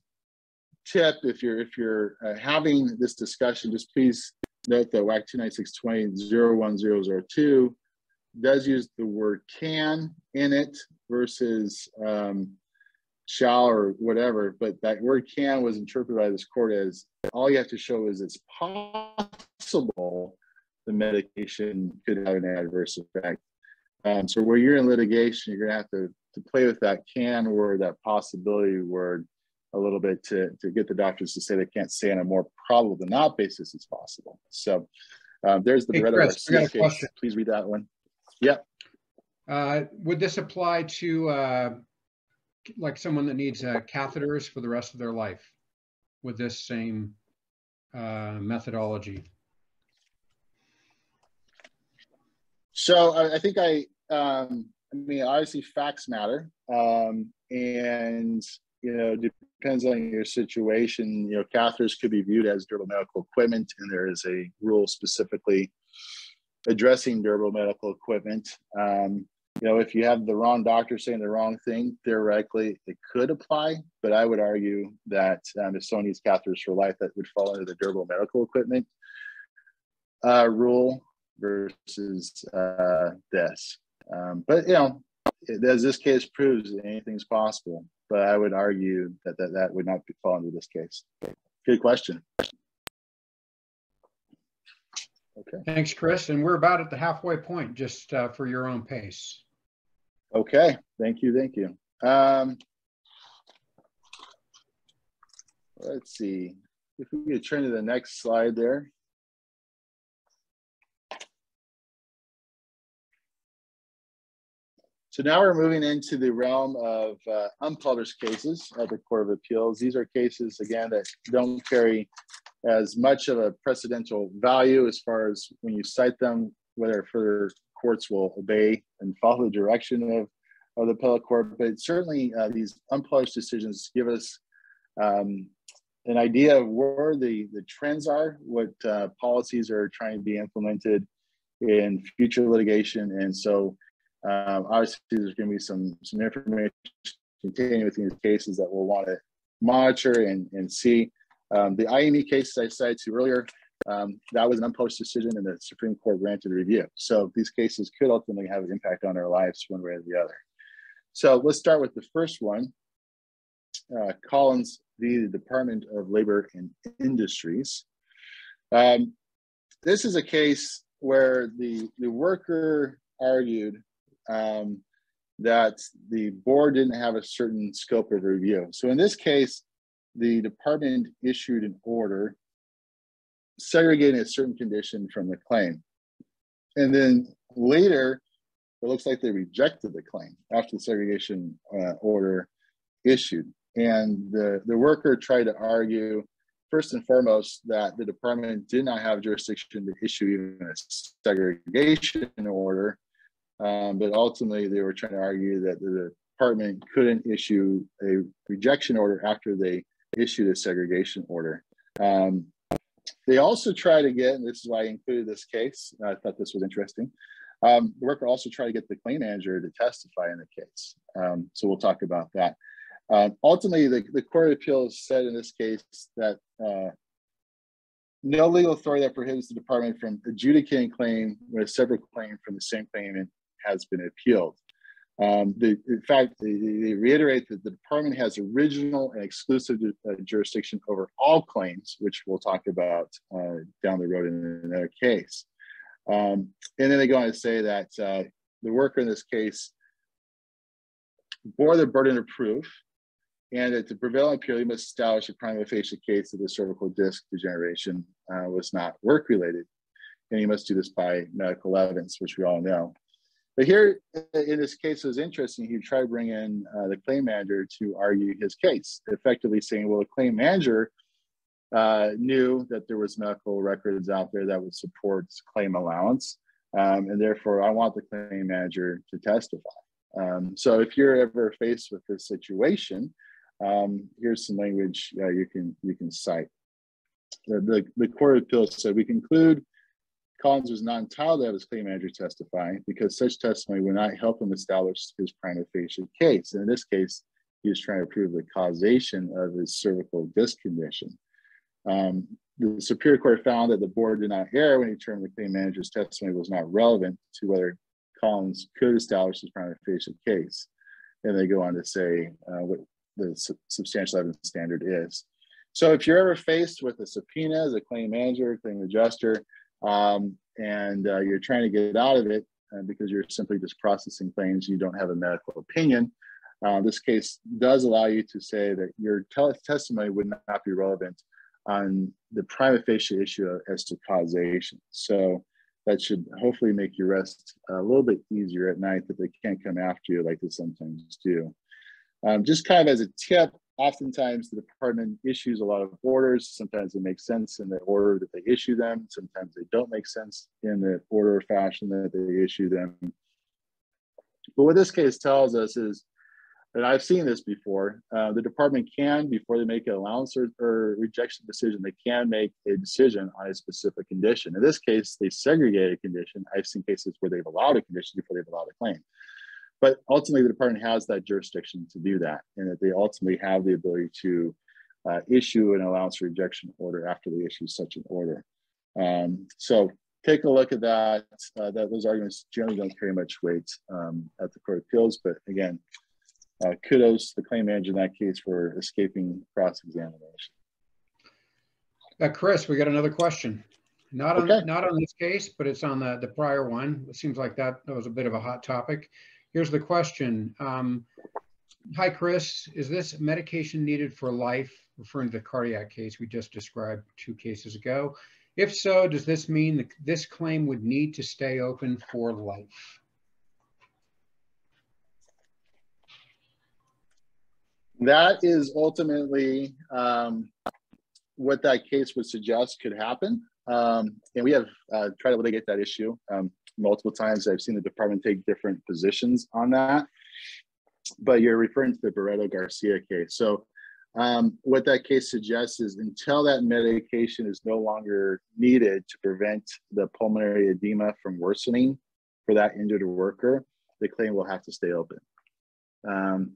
tip if you're if you're uh, having this discussion, just please note that WAC 29620 does use the word can in it versus um, shall or whatever, but that word can was interpreted by this court as all you have to show is it's possible the medication could have an adverse effect. Um, so where you're in litigation, you're gonna have to, to play with that can word, that possibility word a little bit to, to get the doctors to say they can't say on a more probable than not basis it's possible. So um, there's the hey, Chris, a question. Please read that one. Yep. Uh, would this apply to uh, like someone that needs uh, catheters for the rest of their life with this same uh, methodology? So I, I think I, um, I mean, obviously facts matter, um, and you know, depends on your situation. You know, catheters could be viewed as durable medical equipment, and there is a rule specifically addressing durable medical equipment. Um, you know, if you have the wrong doctor saying the wrong thing, theoretically it could apply. But I would argue that um, if someone needs catheters for life, that would fall under the durable medical equipment uh, rule versus uh, this. Um, but you know, as this case proves, anything's possible. but I would argue that that, that would not fall into this case. Good question. Okay. Thanks, Chris. And we're about at the halfway point, just uh, for your own pace. Okay. Thank you. Thank you. Um, let's see if we could turn to the next slide there. So now we're moving into the realm of uh, unpublished cases at the Court of Appeals. These are cases, again, that don't carry as much of a precedential value as far as when you cite them, whether further courts will obey and follow the direction of, of the appellate court. But certainly uh, these unpublished decisions give us um, an idea of where the, the trends are, what uh, policies are trying to be implemented in future litigation. And so um, obviously, there's going to be some some information containing within these cases that we'll want to monitor and, and see. Um, the IME cases I cited to earlier, um, that was an unpublished decision and the Supreme Court granted review. So these cases could ultimately have an impact on our lives one way or the other. So let's start with the first one, uh, Collins v. the Department of Labor and Industries. Um, this is a case where the, the worker argued um, that the board didn't have a certain scope of review. So in this case, the department issued an order segregating a certain condition from the claim. And then later, it looks like they rejected the claim after the segregation uh, order issued. And the, the worker tried to argue, first and foremost, that the department did not have jurisdiction to issue even a segregation order um, but ultimately, they were trying to argue that the department couldn't issue a rejection order after they issued a segregation order. Um, they also try to get, and this is why I included this case, I thought this was interesting. Um, the worker also tried to get the claim manager to testify in the case. Um, so we'll talk about that. Um, ultimately, the, the Court of Appeals said in this case that uh, no legal authority that prohibits the department from adjudicating claim when a separate claim from the same claimant has been appealed. Um, the, in fact, they, they, reiterate that the department has original and exclusive uh, jurisdiction over all claims, which we'll talk about uh, down the road in another case. Um, and then they go on to say that uh, the worker in this case bore the burden of proof and that to prevail on appeal, you must establish a prima facie case that the cervical disc degeneration uh, was not work related. And you must do this by medical evidence, which we all know. But here in this case, it was interesting. He tried to bring in uh, the claim manager to argue his case, effectively saying, well, the claim manager uh, knew that there was medical records out there that would support claim allowance. Um, and therefore, I want the claim manager to testify. Um, so if you're ever faced with this situation, um, here's some language uh, you can you can cite. The, the, the Court of Appeals said, we conclude Collins was not entitled to have his claim manager testify because such testimony would not help him establish his prima facie case. And in this case, he was trying to prove the causation of his cervical disc condition. Um, the Superior Court found that the board did not err when he determined the claim manager's testimony was not relevant to whether Collins could establish his prima facie case. And they go on to say uh, what the su- substantial evidence standard is. So if you're ever faced with a subpoena as a claim manager, claim adjuster, um, and uh, you're trying to get out of it uh, because you're simply just processing claims, you don't have a medical opinion. Uh, this case does allow you to say that your testimony would not be relevant on the prima facie issue as to causation. So that should hopefully make your rest a little bit easier at night that they can't come after you like they sometimes do. Um, just kind of as a tip, oftentimes the department issues a lot of orders. Sometimes it makes sense in the order that they issue them. Sometimes they don't make sense in the order or fashion that they issue them. But what this case tells us is, and I've seen this before, uh, the department can, before they make an allowance or, or, rejection decision, they can make a decision on a specific condition. In this case, they segregate a condition. I've seen cases where they've allowed a condition before they've allowed a claim. But ultimately, the department has that jurisdiction to do that, and that they ultimately have the ability to uh, issue an allowance rejection order after they issue such an order. Um, so take a look at that. Uh, that those arguments generally don't carry much weight um, at the Court of Appeals, but again, uh, kudos to the claim manager in that case for escaping cross-examination. Uh, Chris, we got another question. Not on okay. not on this case, but it's on the, the prior one. It seems like that, that was a bit of a hot topic. Here's the question. Um, hi, Chris. Is this medication needed for life, referring to the cardiac case we just described two cases ago? If so, does this mean that this claim would need to stay open for life? That is ultimately um, what that case would suggest could happen. Um, and we have uh, tried to litigate that issue um, multiple times. I've seen the department take different positions on that. But you're referring to the Barreto Garcia case. So um, what that case suggests is until that medication is no longer needed to prevent the pulmonary edema from worsening for that injured worker, the claim will have to stay open. Um,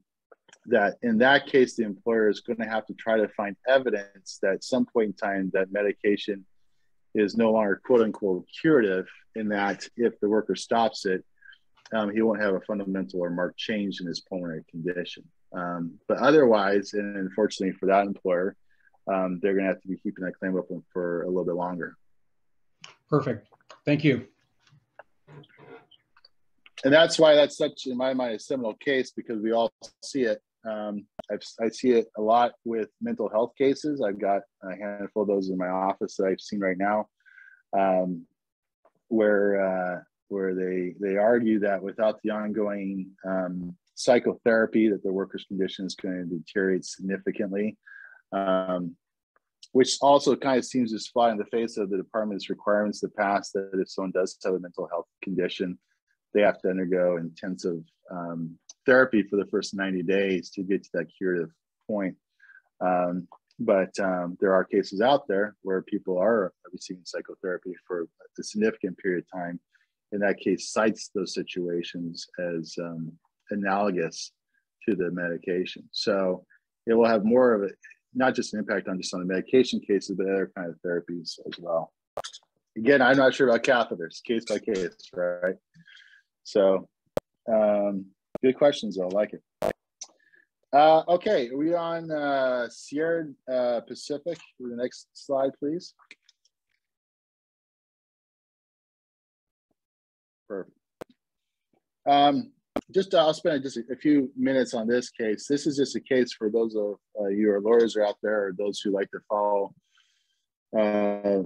that in that case, the employer is going to have to try to find evidence that at some point in time that medication is no longer quote unquote curative in that if the worker stops it, um, he won't have a fundamental or marked change in his pulmonary condition. Um, but otherwise, and unfortunately for that employer, um, they're going to have to be keeping that claim open for a little bit longer. Perfect. Thank you. And that's why that's such, in my mind, a seminal case because we all see it. Um, i see it a lot with mental health cases. I've got a handful of those in my office that I've seen right now, um, where uh, where they they argue that without the ongoing um, psychotherapy, that the worker's condition is going to deteriorate significantly, um, which also kind of seems to fly in the face of the department's requirements to pass that if someone does have a mental health condition, they have to undergo intensive um, therapy for the first 90 days to get to that curative point. Um, but um, there are cases out there where people are receiving psychotherapy for a significant period of time. In that case, cites those situations as um, analogous to the medication. So it will have more of a not just an impact on just on the medication cases, but other kind of therapies as well. Again, I'm not sure about catheters, case by case, right? So um, good questions, though. I like it. Uh, okay, are we on uh, Sierra uh, Pacific? The next slide, please. Perfect. Um, just uh, I'll spend just a, few minutes on this case. This is just a case for those of uh, you or lawyers are out there, or those who like to follow uh,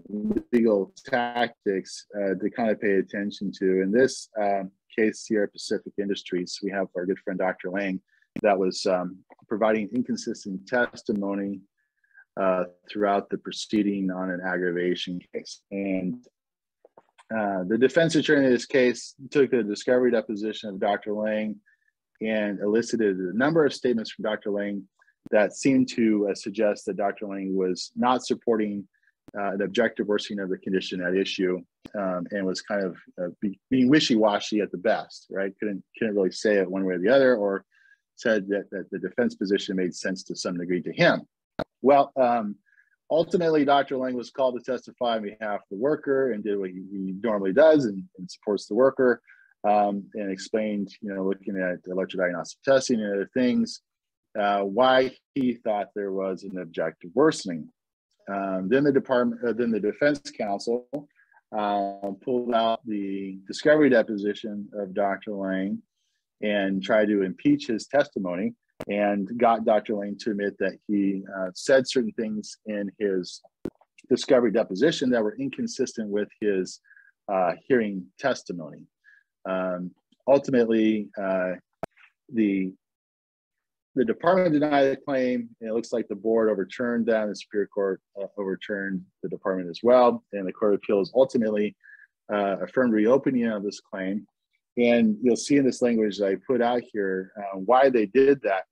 legal tactics uh, to kind of pay attention to. In this um, case, Sierra Pacific Industries, we have our good friend Dr. Lang that was um, providing inconsistent testimony uh, throughout the proceeding on an aggravation case. And uh, the defense attorney in this case took the discovery deposition of Dr. Lang and elicited a number of statements from Dr. Lang that seemed to uh, suggest that Dr. Lang was not supporting uh, an objective worsening of the condition at issue um, and was kind of uh, be, being wishy-washy at the best, right? Couldn't, couldn't really say it one way or the other or said that, that the defense position made sense to some degree to him. Well, um, ultimately, Dr. Lang was called to testify on behalf of the worker and did what he, he normally does and, and, supports the worker um, and explained, you know, looking at electrodiagnostic testing and other things, uh, why he thought there was an objective worsening. Um, then the department, uh, then the defense counsel uh, pulled out the discovery deposition of Dr. Lang and tried to impeach his testimony and got Dr. Lang to admit that he uh, said certain things in his discovery deposition that were inconsistent with his uh, hearing testimony. Um, ultimately, uh, the the department denied the claim. And it looks like the board overturned that. The Superior Court uh, overturned the department as well. And the Court of Appeals ultimately uh, affirmed reopening of this claim. And you'll see in this language that I put out here uh, why they did that.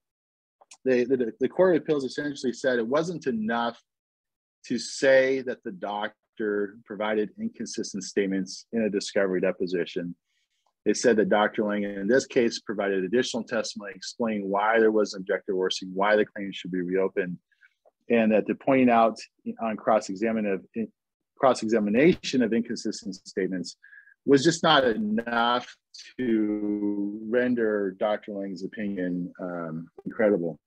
They, the, the Court of Appeals essentially said it wasn't enough to say that the doctor provided inconsistent statements in a discovery deposition. They said that Dr. Lang, in this case, provided additional testimony explaining why there was objective worsening, why the claim should be reopened, and that the pointing out on cross-examination cross-examination of inconsistent statements was just not enough to render Dr. Lang's opinion um, incredible.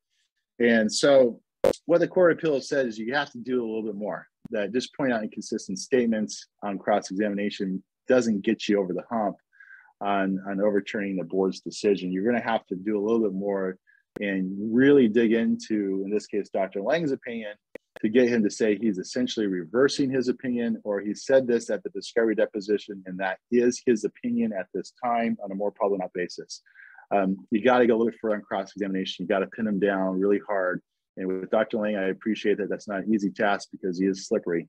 And so, what the Court of Appeals said is you have to do a little bit more. That just point out inconsistent statements on cross examination doesn't get you over the hump on, on overturning the board's decision. You're going to have to do a little bit more and really dig into, in this case, Dr. Lang's opinion to get him to say he's essentially reversing his opinion or he said this at the discovery deposition and that is his opinion at this time on a more problematic basis. Um, you got to go a look for on cross examination. You got to pin him down really hard. And with Dr. Lang, I appreciate that that's not an easy task because he is slippery.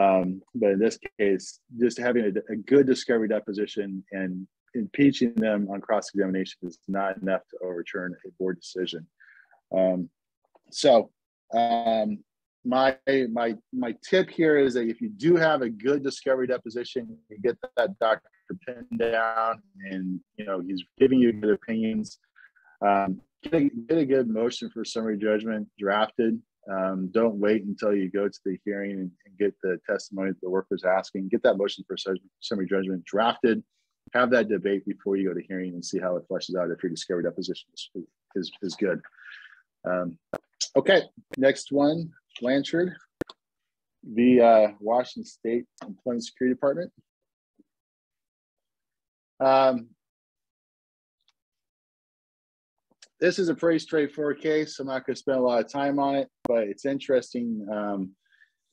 Um, but in this case, just having a, a good discovery deposition and impeaching them on cross examination is not enough to overturn a board decision. Um, so, um, my my my tip here is that if you do have a good discovery deposition, you get that doctor pinned down, and you know he's giving you good opinions. Um, get, a, get a good motion for summary judgment drafted. Um, don't wait until you go to the hearing and, and, get the testimony that the worker's asking. Get that motion for summary judgment drafted. Have that debate before you go to hearing and see how it fleshes out if your discovery deposition is, is, is good. Um, okay, next one. Blanchard, the uh, Washington State Employment Security Department. Um, this is a pretty straightforward case. I'm not going to spend a lot of time on it, but it's interesting um,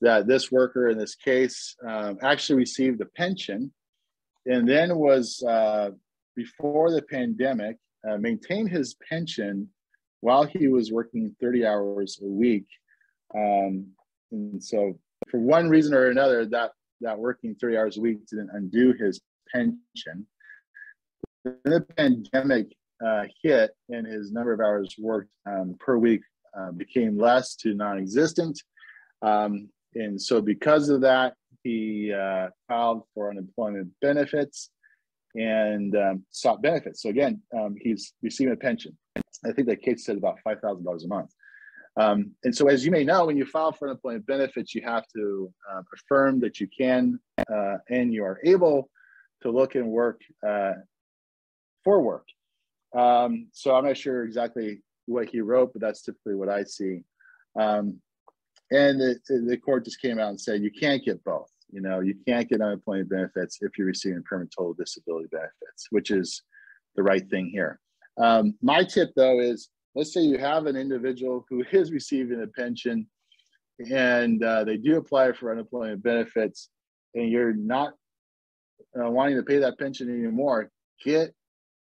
that this worker in this case um, actually received a pension and then was, uh, before the pandemic, uh, maintained his pension while he was working 30 hours a week um, and so, for one reason or another, that that working 30 hours a week didn't undo his pension. Then the pandemic uh, hit, and his number of hours worked um, per week uh, became less to non-existent. Um, and so, because of that, he uh, filed for unemployment benefits and um, sought benefits. So again, um, he's receiving a pension. I think that Kate said about five thousand dollars a month. Um, and so, as you may know, when you file for unemployment benefits, you have to uh, affirm that you can uh, and you are able to look and work uh, for work. Um, so, I'm not sure exactly what he wrote, but that's typically what I see. Um, and the, the court just came out and said you can't get both. You know, you can't get unemployment benefits if you're receiving permanent total disability benefits, which is the right thing here. Um, my tip, though, is let's say you have an individual who <laughs> is receiving a pension and uh, they do apply for unemployment benefits and you're not uh, wanting to pay that pension anymore, get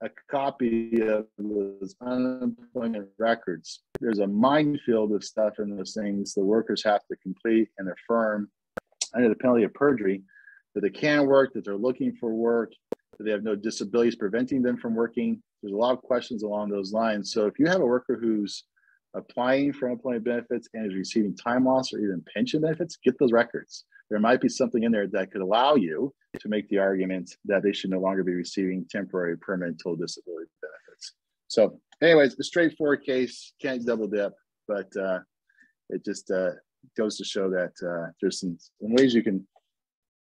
a copy of those unemployment records. There's a minefield of stuff in those things the workers have to complete and affirm under the penalty of perjury that they can work, that they're looking for work, that they have no disabilities preventing them from working, there's a lot of questions along those lines. So if you have a worker who's applying for unemployment benefits and is receiving time loss or even pension benefits, get those records. There might be something in there that could allow you to make the argument that they should no longer be receiving temporary permanent total disability benefits. So, anyways, a straightforward case, can't double dip, but uh, it just uh, goes to show that uh, there's some, some, ways you can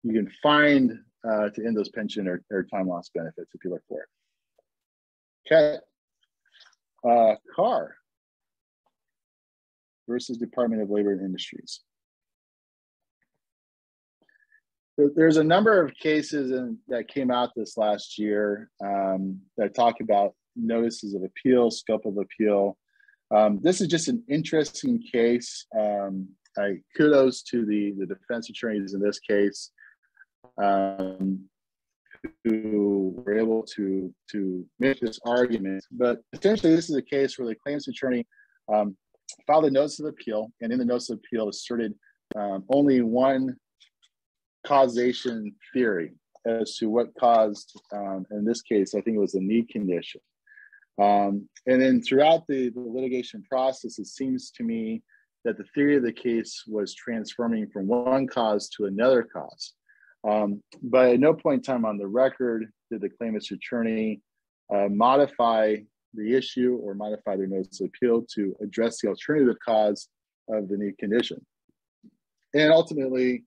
you can find uh, to end those pension or, or time loss benefits if you look for it. Okay. Uh, Carr versus Department of Labor and Industries. There's a number of cases in, that came out this last year um, that talk about notices of appeal, scope of appeal. Um, this is just an interesting case. Um, I kudos to the, the defense attorneys in this case. Um, who were able to to make this argument. But essentially, this is a case where the claims attorney um, filed a notice of appeal, and in the notice of appeal asserted um, only one causation theory as to what caused, um, in this case, I think it was a knee condition. Um, and then throughout the, the litigation process, it seems to me that the theory of the case was transforming from one cause to another cause. Um, but at no point in time on the record did the claimant's attorney uh, modify the issue or modify their notice of appeal to address the alternative cause of the knee condition. And ultimately,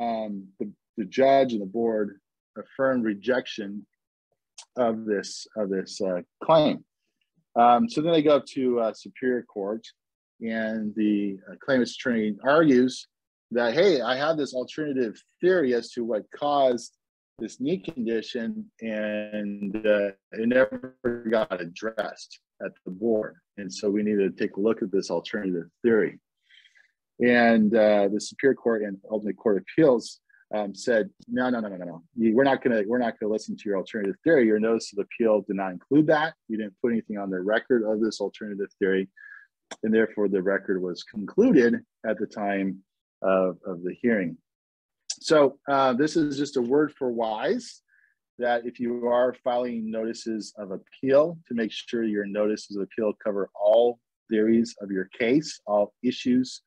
um, the, the judge and the board affirmed rejection of this of this uh, claim. Um, so then they go up to uh, Superior Court, and the uh, claimant's attorney argues that hey, I have this alternative theory as to what caused this knee condition, and uh, it never got addressed at the board, and so we need to take a look at this alternative theory. And uh, the Superior Court and ultimately Court of Appeals um, said, no, no, no, no, no, no. We're not gonna we're not gonna listen to your alternative theory. Your notice of appeal did not include that. You didn't put anything on the record of this alternative theory, and therefore the record was concluded at the time of, of the hearing. So uh, this is just a word for wise that if you are filing notices of appeal, to make sure your notices of appeal cover all theories of your case, all issues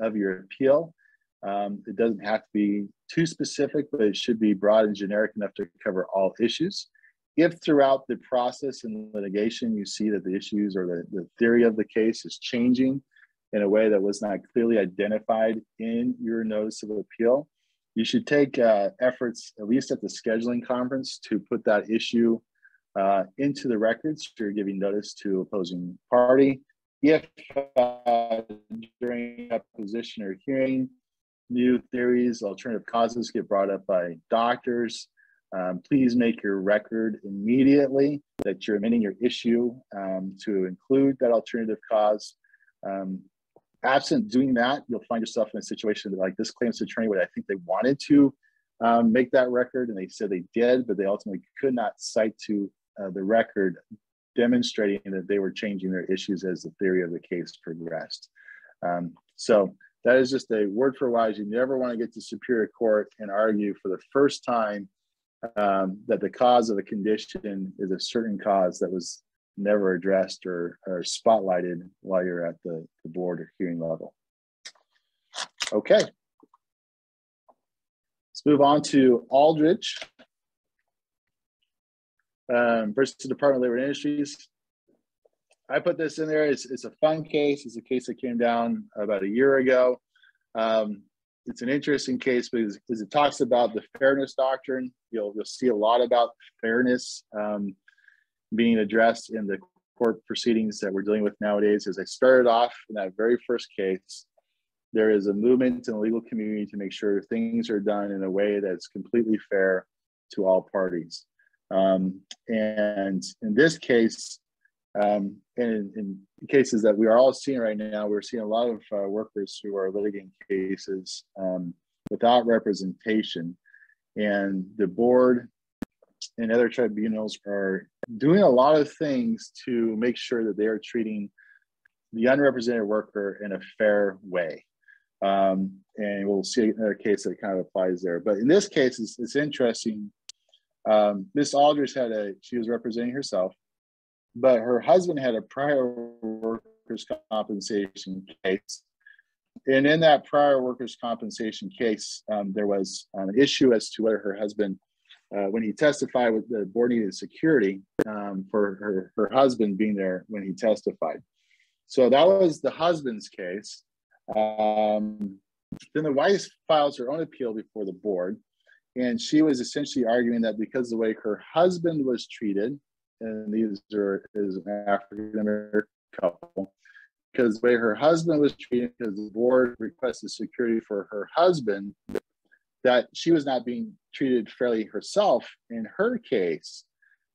of your appeal. Um, it doesn't have to be too specific, but it should be broad and generic enough to cover all issues. If throughout the process and litigation you see that the issues or the, the theory of the case is changing in a way that was not clearly identified in your notice of appeal, you should take uh, efforts, at least at the scheduling conference, to put that issue uh, into the records. You're giving notice to opposing party if uh, during a position or hearing, new theories, alternative causes get brought up by doctors, um, please make your record immediately that you're amending your issue um, to include that alternative cause. Um, absent doing that, you'll find yourself in a situation that, like this claims attorney would I think they wanted to um, make that record and they said they did, but they ultimately could not cite to uh, the record demonstrating that they were changing their issues as the theory of the case progressed. Um, so that is just a word for wise. You never want to get to Superior Court and argue for the first time um, that the cause of a condition is a certain cause that was never addressed or, or spotlighted while you're at the, the board or hearing level. Okay. Let's move on to Aldrich um, versus the Department of Labor and Industries. I put this in there. It's, it's a fun case. It's a case that came down about a year ago. Um, it's an interesting case because, because, it talks about the fairness doctrine. You'll, you'll see a lot about fairness um, being addressed in the court proceedings that we're dealing with nowadays. As I started off in that very first case, there is a movement in the legal community to make sure things are done in a way that's completely fair to all parties. Um, and in this case, um, and in, in, cases that we are all seeing right now, we're seeing a lot of uh, workers who are litigating cases um, without representation. And the board and other tribunals are doing a lot of things to make sure that they are treating the unrepresented worker in a fair way. Um, and we'll see another case that kind of applies there. But in this case, it's, it's interesting um, Miss Aldrich had a, she was representing herself, but her husband had a prior workers' compensation case. And in that prior workers' compensation case, um, there was an issue as to whether her husband, uh, when he testified with the board needed security um, for her, her husband being there when he testified. So that was the husband's case. Um, then the wife files her own appeal before the board. And she was essentially arguing that because the way her husband was treated, and these are is an African American couple, because the way her husband was treated, because the board requested security for her husband, that she was not being treated fairly herself in her case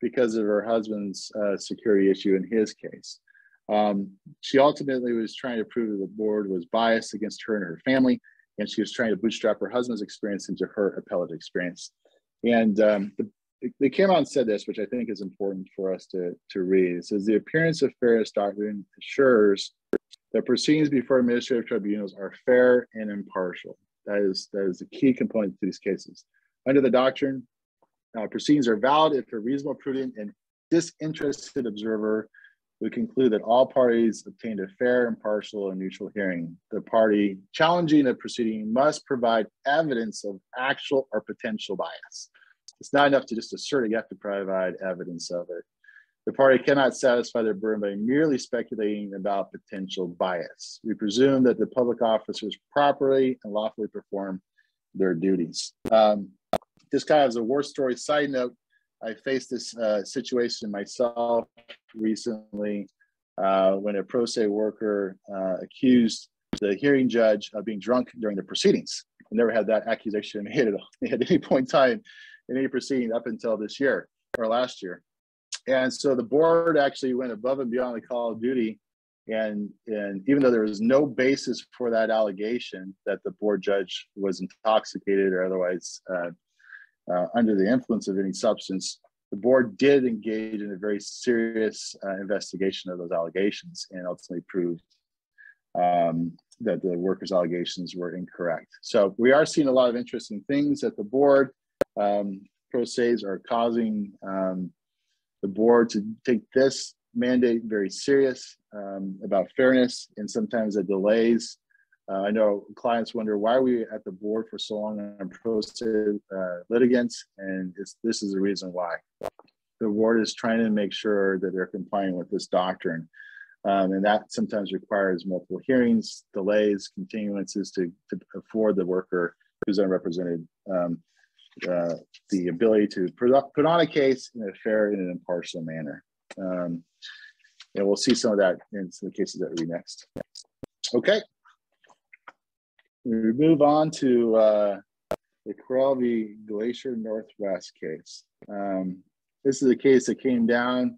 because of her husband's uh, security issue in his case. Um, she ultimately was trying to prove that the board was biased against her and her family and she was trying to bootstrap her husband's experience into her appellate experience. And um, the, they came out and said this, which I think is important for us to, to read. It says, the appearance of fairness doctrine assures that proceedings before administrative tribunals are fair and impartial. That is, that is the key component to these cases. Under the doctrine, uh, proceedings are valid if a reasonable, prudent, and disinterested observer would conclude that all parties obtained a fair, impartial, and neutral hearing. The party challenging a proceeding must provide evidence of actual or potential bias. It's not enough to just assert it, you have to provide evidence of it. The party cannot satisfy their burden by merely speculating about potential bias. We presume that the public officers properly and lawfully perform their duties. Um, just kind of as a war story side note, I faced this uh, situation myself recently uh, when a pro se worker uh, accused the hearing judge of being drunk during the proceedings. I never had that accusation made at, <laughs> at any point in time in any proceeding up until this year or last year. And so the board actually went above and beyond the call of duty. And, and even though there was no basis for that allegation that the board judge was intoxicated or otherwise uh, uh, under the influence of any substance, the board did engage in a very serious uh, investigation of those allegations and ultimately proved um, that the workers' allegations were incorrect. So we are seeing a lot of interesting things at the board. Um, pro se's are causing um, the board to take this mandate very serious um, about fairness and sometimes the delays. Uh, I know clients wonder why are we at the board for so long on pro se uh, litigants, and this is the reason why. The board is trying to make sure that they're complying with this doctrine. Um, and that sometimes requires multiple hearings, delays, continuances to, to afford the worker who's unrepresented um, uh, the ability to put on a case in a fair and an impartial manner. Um, and we'll see some of that in some of the cases that we next. Okay. We move on to uh, the Correll v. Glacier Northwest case. Um, this is a case that came down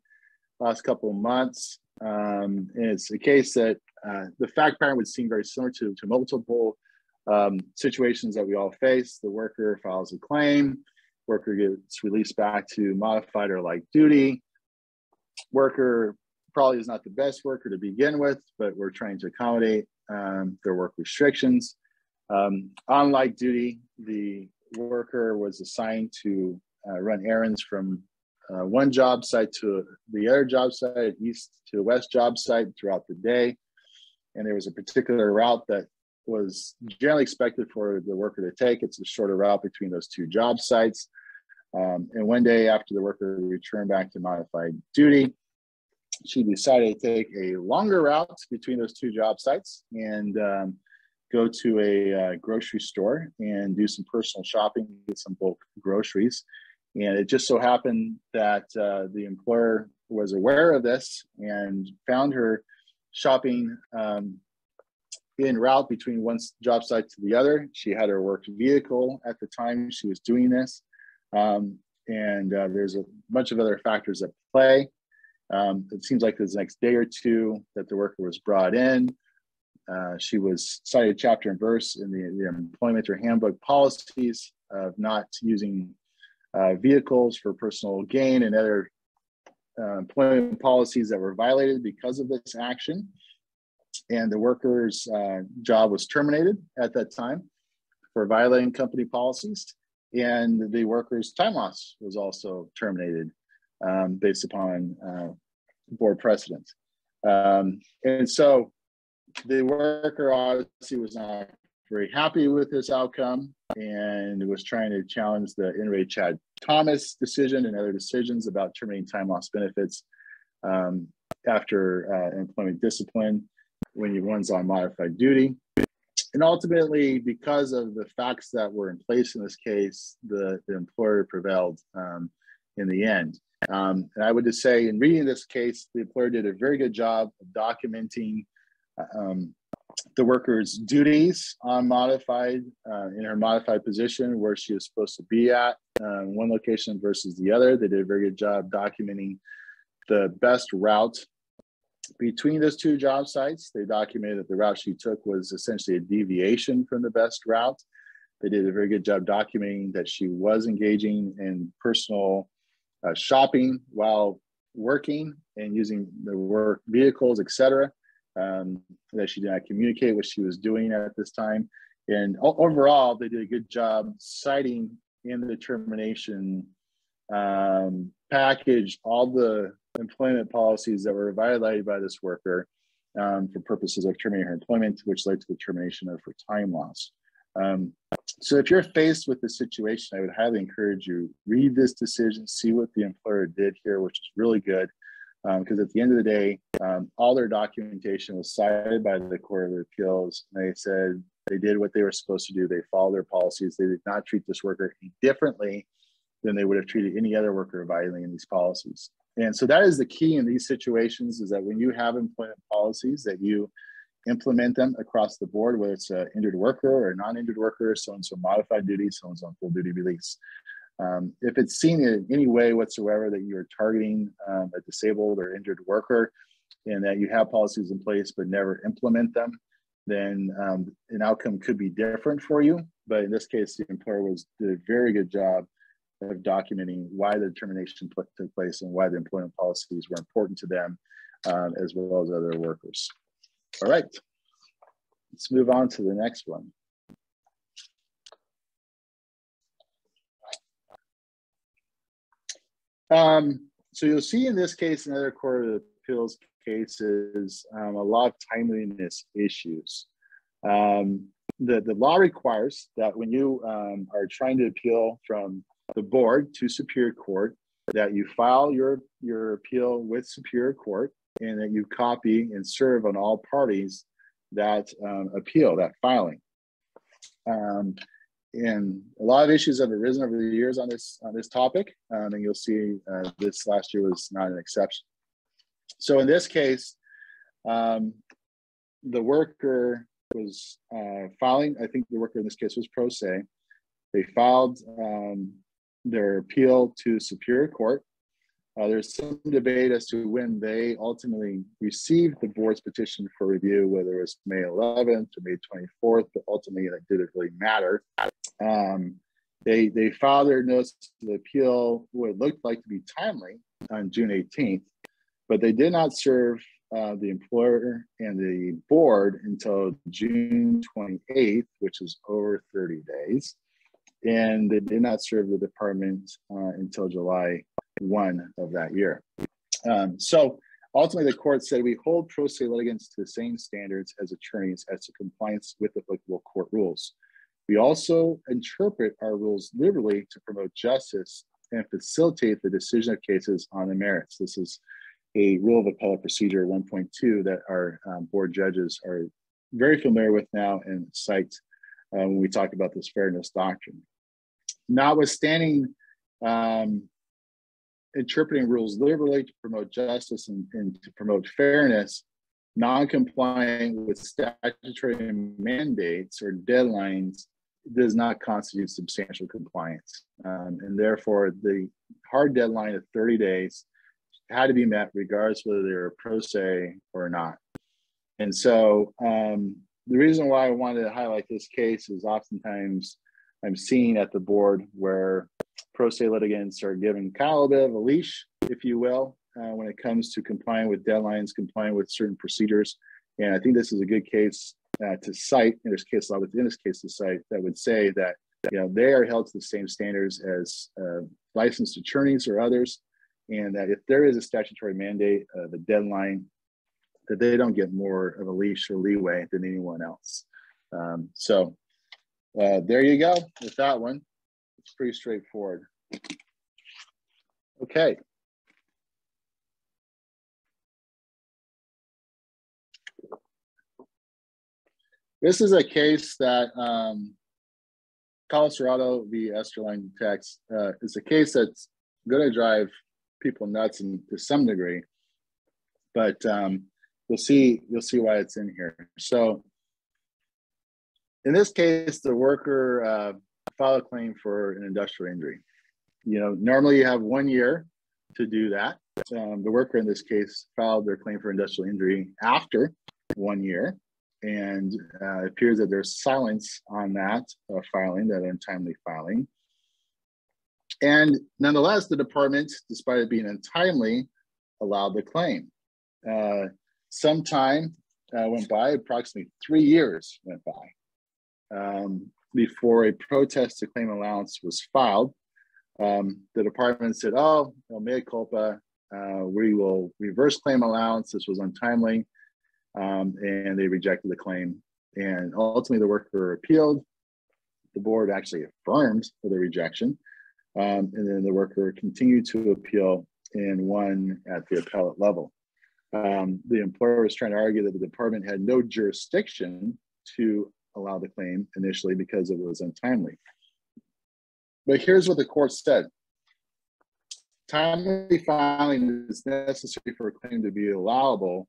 last couple of months. Um, and it's a case that uh, the fact pattern would seem very similar to, to multiple um, situations that we all face. The worker files a claim, worker gets released back to modified or light duty. Worker probably is not the best worker to begin with, but we're trying to accommodate um, their work restrictions. Um, on light duty, the worker was assigned to uh, run errands from uh, one job site to the other job site, east to west job site throughout the day. And there was a particular route that was generally expected for the worker to take. It's a shorter route between those two job sites. Um, and one day after the worker returned back to modified duty, she decided to take a longer route between those two job sites and um, go to a uh, grocery store and do some personal shopping, get some bulk groceries. And it just so happened that uh, the employer was aware of this and found her shopping um, in route between one job site to the other. She had her work vehicle at the time she was doing this. Um, and uh, there's a bunch of other factors at play. Um, it seems like the next day or two that the worker was brought in. Uh, she was cited chapter and verse in the, the employment or handbook policies of not using uh, vehicles for personal gain and other uh, employment policies that were violated because of this action. And the worker's uh, job was terminated at that time for violating company policies. And the worker's time loss was also terminated um, based upon uh, board precedent. Um, and so the worker obviously was not very happy with this outcome and was trying to challenge the In re Chad Thomas decision and other decisions about terminating time loss benefits um, after uh, employment discipline when he runs on modified duty. And ultimately, because of the facts that were in place in this case, the, the employer prevailed um, in the end. Um, and I would just say, in reading this case, the employer did a very good job of documenting um, the worker's duties on modified uh, in her modified position where she was supposed to be at uh, one location versus the other. They did a very good job documenting the best route between those two job sites. They documented that the route she took was essentially a deviation from the best route. They did a very good job documenting that she was engaging in personal uh, shopping while working and using the work vehicles, etc um, that she did not communicate what she was doing at this time. And overall, they did a good job citing in the termination um, package all the employment policies that were violated by this worker um, for purposes of terminating her employment, which led to the termination of her time loss. Um, so if you're faced with this situation, I would highly encourage you read this decision, see what the employer did here, which is really good because um, at the end of the day, um, all their documentation was cited by the Court of Appeals. and They said they did what they were supposed to do. They followed their policies. They did not treat this worker differently than they would have treated any other worker violating these policies. And so that is the key in these situations is that when you have employment policies that you implement them across the board, whether it's an injured worker or a non-injured worker, so-and-so modified duty, so-and-so full duty release. Um, if it's seen in any way whatsoever that you're targeting um, a disabled or injured worker and that you have policies in place but never implement them, then um, an outcome could be different for you. But in this case, the employer was did a very good job of documenting why the termination took place and why the employment policies were important to them, um, as well as other workers. All right, let's move on to the next one. Um, so you'll see in this case, another Court of Appeals cases, um, a lot of timeliness issues. Um, the, the law requires that when you um, are trying to appeal from the board to Superior Court, that you file your, your appeal with Superior Court and that you copy and serve on all parties that um, appeal, that filing. Um, and a lot of issues have arisen over the years on this on this topic, um, and you'll see uh, this last year was not an exception. So in this case, um, the worker was uh, filing. I think the worker in this case was pro se. They filed um, their appeal to Superior Court. Uh, there's some debate as to when they ultimately received the board's petition for review, whether it was May 11th or May 24th, but ultimately it didn't really matter. Um, they, they filed their notice of appeal, what looked like to be timely, on June 18th, but they did not serve uh, the employer and the board until June 28th, which is over 30 days. And they did not serve the department uh, until July 1 of that year. Um, so ultimately, the court said we hold pro se litigants to the same standards as attorneys as to compliance with applicable court rules. We also interpret our rules liberally to promote justice and facilitate the decision of cases on the merits. This is a rule of appellate procedure 1.2 that our um, board judges are very familiar with now and cite uh, when we talk about this fairness doctrine. Notwithstanding um, interpreting rules liberally to promote justice and, and to promote fairness, non-complying with statutory mandates or deadlines does not constitute substantial compliance. Um, and therefore, the hard deadline of 30 days had to be met regardless whether they were pro se or not. And so um, the reason why I wanted to highlight this case is oftentimes I'm seeing at the board where pro se litigants are given kind of a leash, if you will, uh, when it comes to complying with deadlines, complying with certain procedures. And I think this is a good case uh, to cite, in this case law within this case to cite, that would say that you know they are held to the same standards as uh, licensed attorneys or others and that if there is a statutory mandate of a deadline, that they don't get more of a leash or leeway than anyone else. Um, so uh, there you go with that one. It's pretty straightforward. Okay. This is a case that um, Colasurdo v. Esterline Tex uh, is a case that's going to drive people nuts and to some degree. But um, you'll see you'll see why it's in here. So in this case, the worker uh, filed a claim for an industrial injury. You know, normally you have one year to do that. Um, the worker in this case filed their claim for industrial injury after one year, and uh, it appears that there's silence on that uh, filing, that untimely filing. And nonetheless, the department, despite it being untimely, allowed the claim. Uh, some time uh, went by, approximately three years went by um, before a protest to claim allowance was filed. Um, the department said, oh, well, mea culpa, uh, we will reverse claim allowance. This was untimely. Um, and they rejected the claim. And ultimately, the worker appealed. The board actually affirmed the rejection. Um, and then the worker continued to appeal and won at the appellate level. Um, the employer was trying to argue that the department had no jurisdiction to allow the claim initially because it was untimely. But here's what the court said. timely filing is necessary for a claim to be allowable,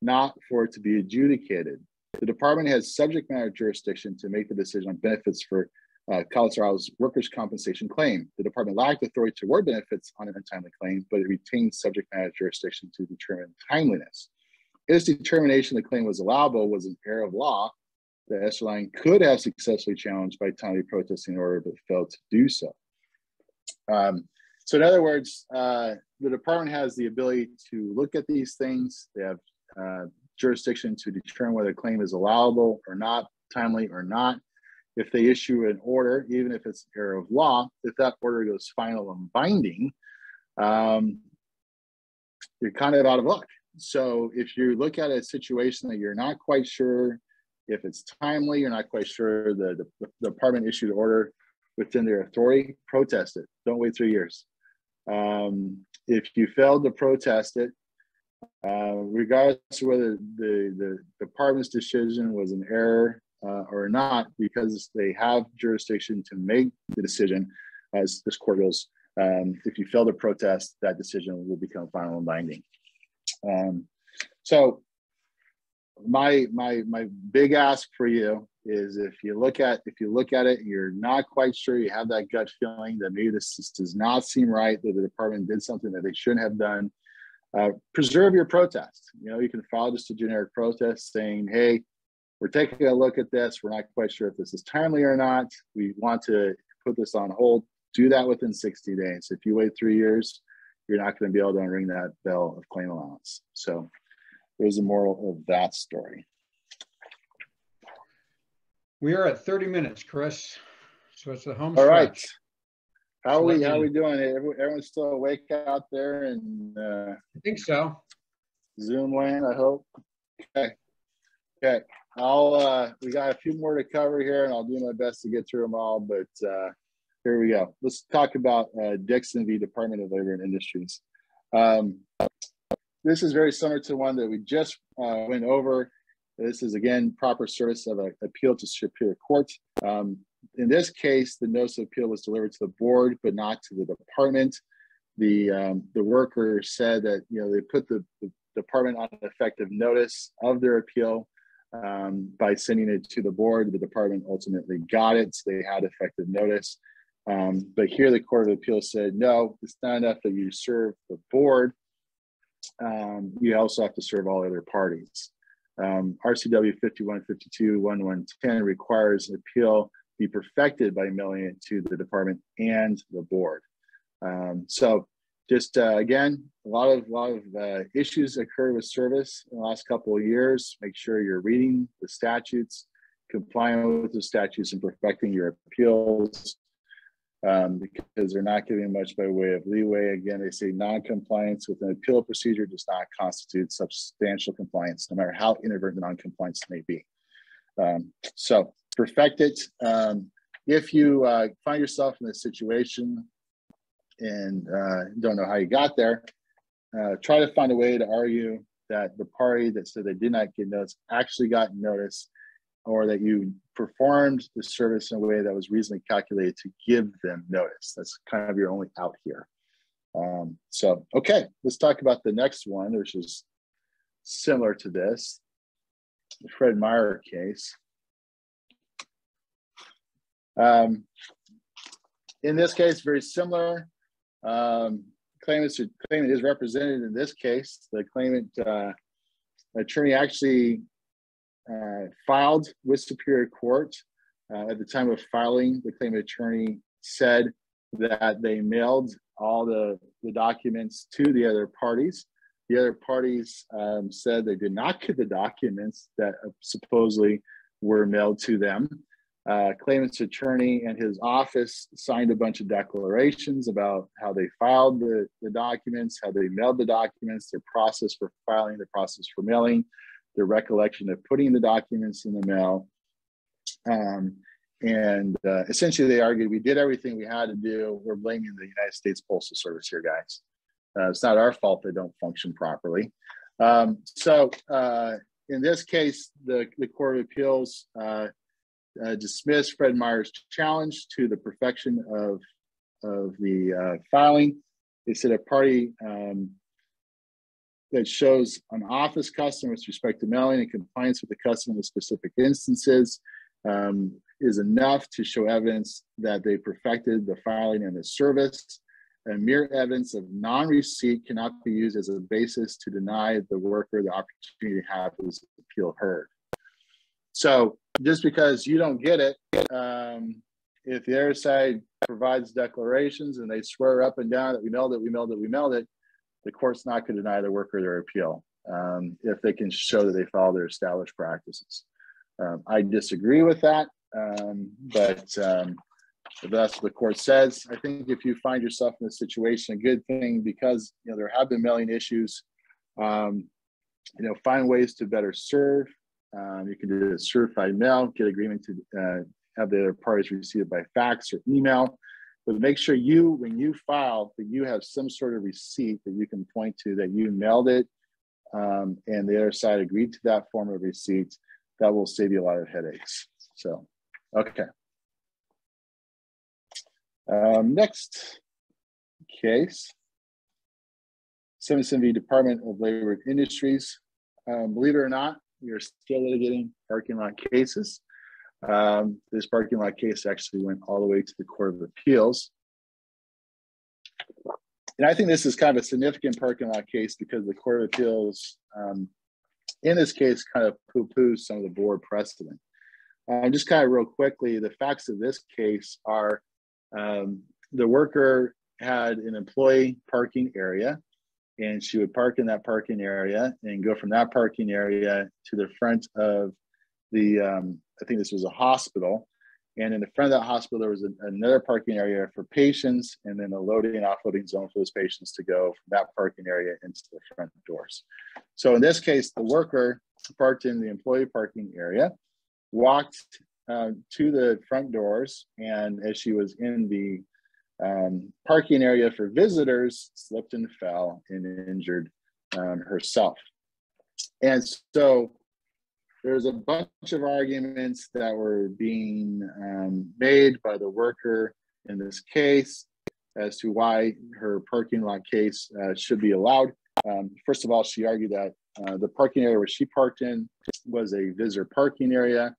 not for it to be adjudicated. The department has subject matter jurisdiction to make the decision on benefits for uh, Colasurdo's workers' compensation claim. The department lacked authority to award benefits on an untimely claim, but it retained subject matter jurisdiction to determine timeliness. Its determination the claim was allowable was an error of law that Esterline could have successfully challenged by timely protesting order, but failed to do so. Um, so in other words, uh, the department has the ability to look at these things. They have uh, jurisdiction to determine whether a claim is allowable or not, timely or not. If they issue an order, even if it's an error of law, if that order goes final and binding, um, you're kind of out of luck. So if you look at a situation that you're not quite sure if it's timely, you're not quite sure the, the, the department issued order within their authority, protest it. Don't wait three years. Um, if you failed to protest it, uh, regardless of whether the, the department's decision was an error uh, or not, because they have jurisdiction to make the decision, as this court rules, um, if you fail to protest, that decision will become final and binding. Um, so my my my big ask for you is if you look at if you look at it and you're not quite sure you have that gut feeling that maybe this just does not seem right that the department did something that they shouldn't have done uh, preserve your protest. You know you can file just a generic protest saying hey we're taking a look at this. We're not quite sure if this is timely or not. We want to put this on hold. Do that within 60 days. If you wait three years you're not going to be able to ring that bell of claim allowance. So there's the moral of that story we are at 30 minutes, Chris. So it's the home All stretch. right. How are we how are we doing? Everyone's still awake out there and uh, I think so. Zoom land, I hope. Okay. Okay. I'll uh we got a few more to cover here and I'll do my best to get through them all, but uh here we go. Let's talk about uh, Dixon v. Department of Labor and Industries. Um, this is very similar to one that we just uh, went over. This is again proper service of an appeal to Superior Court. Um, in this case, the notice of appeal was delivered to the board, but not to the department. The um, the worker said that you know they put the, the department on effective notice of their appeal um, by sending it to the board. The department ultimately got it; so they had effective notice. Um, but here, the Court of Appeal said, no, it's not enough that you serve the board. Um, you also have to serve all other parties. Um, RCW 5152-1110 requires appeal be perfected by mailing it to the department and the board. Um, so just uh, again, a lot of lot of uh, issues occur with service in the last couple of years. Make sure you're reading the statutes, complying with the statutes, and perfecting your appeals um, because they're not giving much by way of leeway. Again, they say non-compliance with an appeal procedure does not constitute substantial compliance, no matter how inadvertent non-compliance may be. Um, so perfect it. Um, if you uh, find yourself in a situation and uh, don't know how you got there, uh, try to find a way to argue that the party that said they did not get notice actually got notice or that you performed the service in a way that was reasonably calculated to give them notice. That's kind of your only out here. Um, so, okay, let's talk about the next one, which is similar to this, the Fred Meyer case. Um, in this case, very similar. Um, claimant, claimant is represented in this case. The claimant uh, attorney actually filed with Superior Court. Uh, at the time of filing, the claimant attorney said that they mailed all the, the documents to the other parties. The other parties um, said they did not get the documents that supposedly were mailed to them. Uh, claimant's attorney and his office signed a bunch of declarations about how they filed the, the documents, how they mailed the documents, their process for filing, the process for mailing, the recollection of putting the documents in the mail. Um, and uh, essentially, they argued we did everything we had to do. We're blaming the United States Postal Service here, guys. Uh, it's not our fault they don't function properly. Um, so, uh, in this case, the, the Court of Appeals uh, uh, dismissed Fred Meyer's challenge to the perfection of, of the uh, filing they said a party um, that shows an office custom with respect to mailing and compliance with the custom in specific instances um, is enough to show evidence that they perfected the filing and the service. And mere evidence of non-receipt cannot be used as a basis to deny the worker the opportunity to have his appeal heard. So just because you don't get it, um, if the other side provides declarations and they swear up and down that we mailed it, we mailed it, we mailed it, the court's not going to deny the worker their appeal um, if they can show that they follow their established practices. Um, I disagree with that, um, but um, that's what the court says, I think if you find yourself in this situation, a good thing because you know there have been mailing issues. Um, you know, find ways to better serve. Um, you can do a certified mail, get agreement to uh, have the other parties receive it by fax or email. But make sure you, when you file, that you have some sort of receipt that you can point to that you mailed it um, and the other side agreed to that form of receipt. That will save you a lot of headaches. So, okay. Um, next case, Simpson v. Department of Labor Industries. Um, believe it or not, we are still litigating parking lot cases. Um, this parking lot case actually went all the way to the Court of Appeals. And I think this is kind of a significant parking lot case because the Court of Appeals, um, in this case, kind of poo-poos some of the board precedent. Uh, just kind of real quickly, the facts of this case are um, the worker had an employee parking area and she would park in that parking area and go from that parking area to the front of the um, I think this was a hospital. And in the front of that hospital, there was another parking area for patients and then a loading and offloading zone for those patients to go from that parking area into the front doors. So in this case, the worker parked in the employee parking area, walked uh, to the front doors, and as she was in the um, parking area for visitors, slipped and fell and injured um, herself. And so there's a bunch of arguments that were being um, made by the worker in this case as to why her parking lot case uh, should be allowed. Um, first of all, she argued that uh, the parking area where she parked in was a visitor parking area.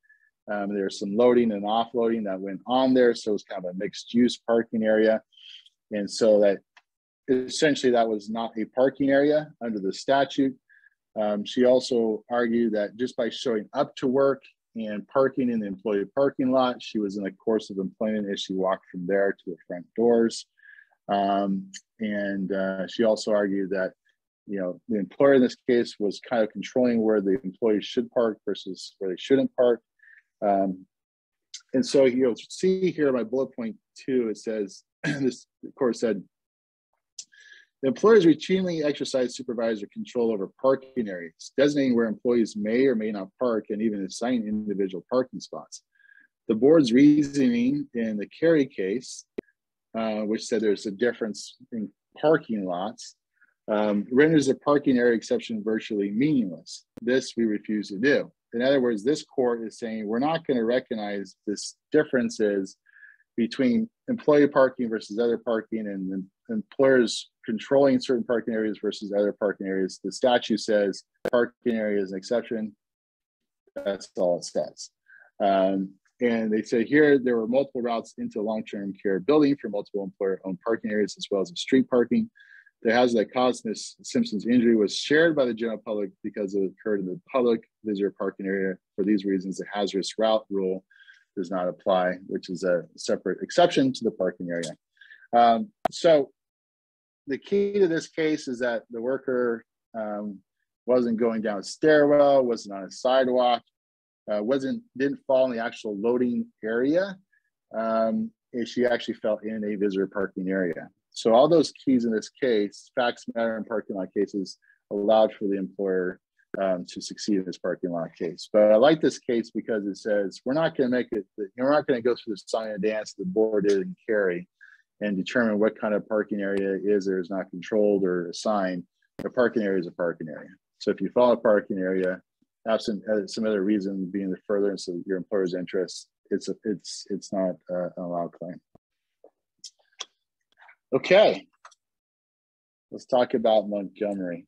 Um, there's some loading and offloading that went on there, so it was kind of a mixed use parking area. And so that essentially that was not a parking area under the statute. Um, she also argued that just by showing up to work and parking in the employee parking lot, she was in the course of employment as she walked from there to the front doors. Um, and uh, she also argued that, you know, the employer in this case was kind of controlling where the employees should park versus where they shouldn't park. Um, and so you'll see here my bullet point two, it says, <clears throat> this court said, the employers routinely exercise supervisor control over parking areas, designating where employees may or may not park and even assign individual parking spots. The board's reasoning in the Carey case, uh, which said there's a difference in parking lots, um, renders the parking area exception virtually meaningless. This we refuse to do. In other words, this court is saying we're not going to recognize this differences between employee parking versus other parking and employers controlling certain parking areas versus other parking areas. The statute says parking area is an exception. That's all it says. Um, and they say here there were multiple routes into long-term care building for multiple employer-owned parking areas as well as street parking. The hazard that caused Ms. Simpson's injury was shared by the general public because it occurred in the public visitor parking area. For these reasons, the hazardous route rule does not apply, which is a separate exception to the parking area. Um, so the key to this case is that the worker um, wasn't going down a stairwell, wasn't on a sidewalk, uh, wasn't didn't fall in the actual loading area. Um, she actually fell in a visitor parking area. So all those keys in this case, facts matter in parking lot cases, allowed for the employer um, to succeed in this parking lot case. But I like this case because it says we're not going to make it. We're not going to go through the sign and dance the board did not Carey and determine what kind of parking area is or is not controlled or assigned. A parking area is a parking area. So if you follow a parking area, absent uh, some other reason being the furtherance of your employer's interest, it's a, it's it's not uh, an allowed claim. Okay. let's talk about Montgomery.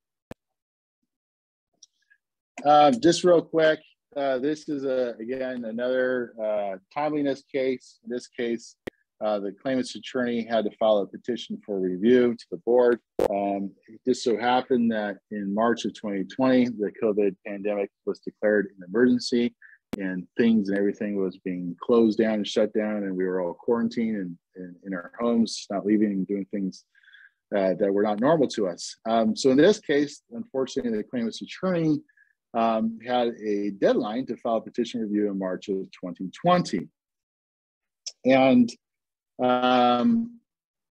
Uh, just real quick, uh, this is a again another uh, timeliness case. In this case, uh, the claimant's attorney had to file a petition for review to the board. Um, it just so happened that in March of 2020, the COVID pandemic was declared an emergency, and things and everything was being closed down and shut down, and we were all quarantined and, and in our homes, not leaving and doing things uh, that were not normal to us. Um, so in this case, unfortunately, the claimant's attorney um, had a deadline to file a petition review in March of 2020. And um,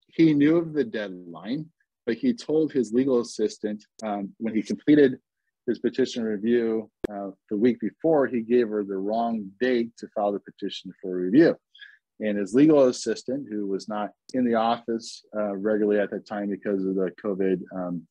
he knew of the deadline, but he told his legal assistant um, when he completed his petition review uh, the week before, he gave her the wrong date to file the petition for review. And his legal assistant, who was not in the office uh, regularly at that time because of the COVID um,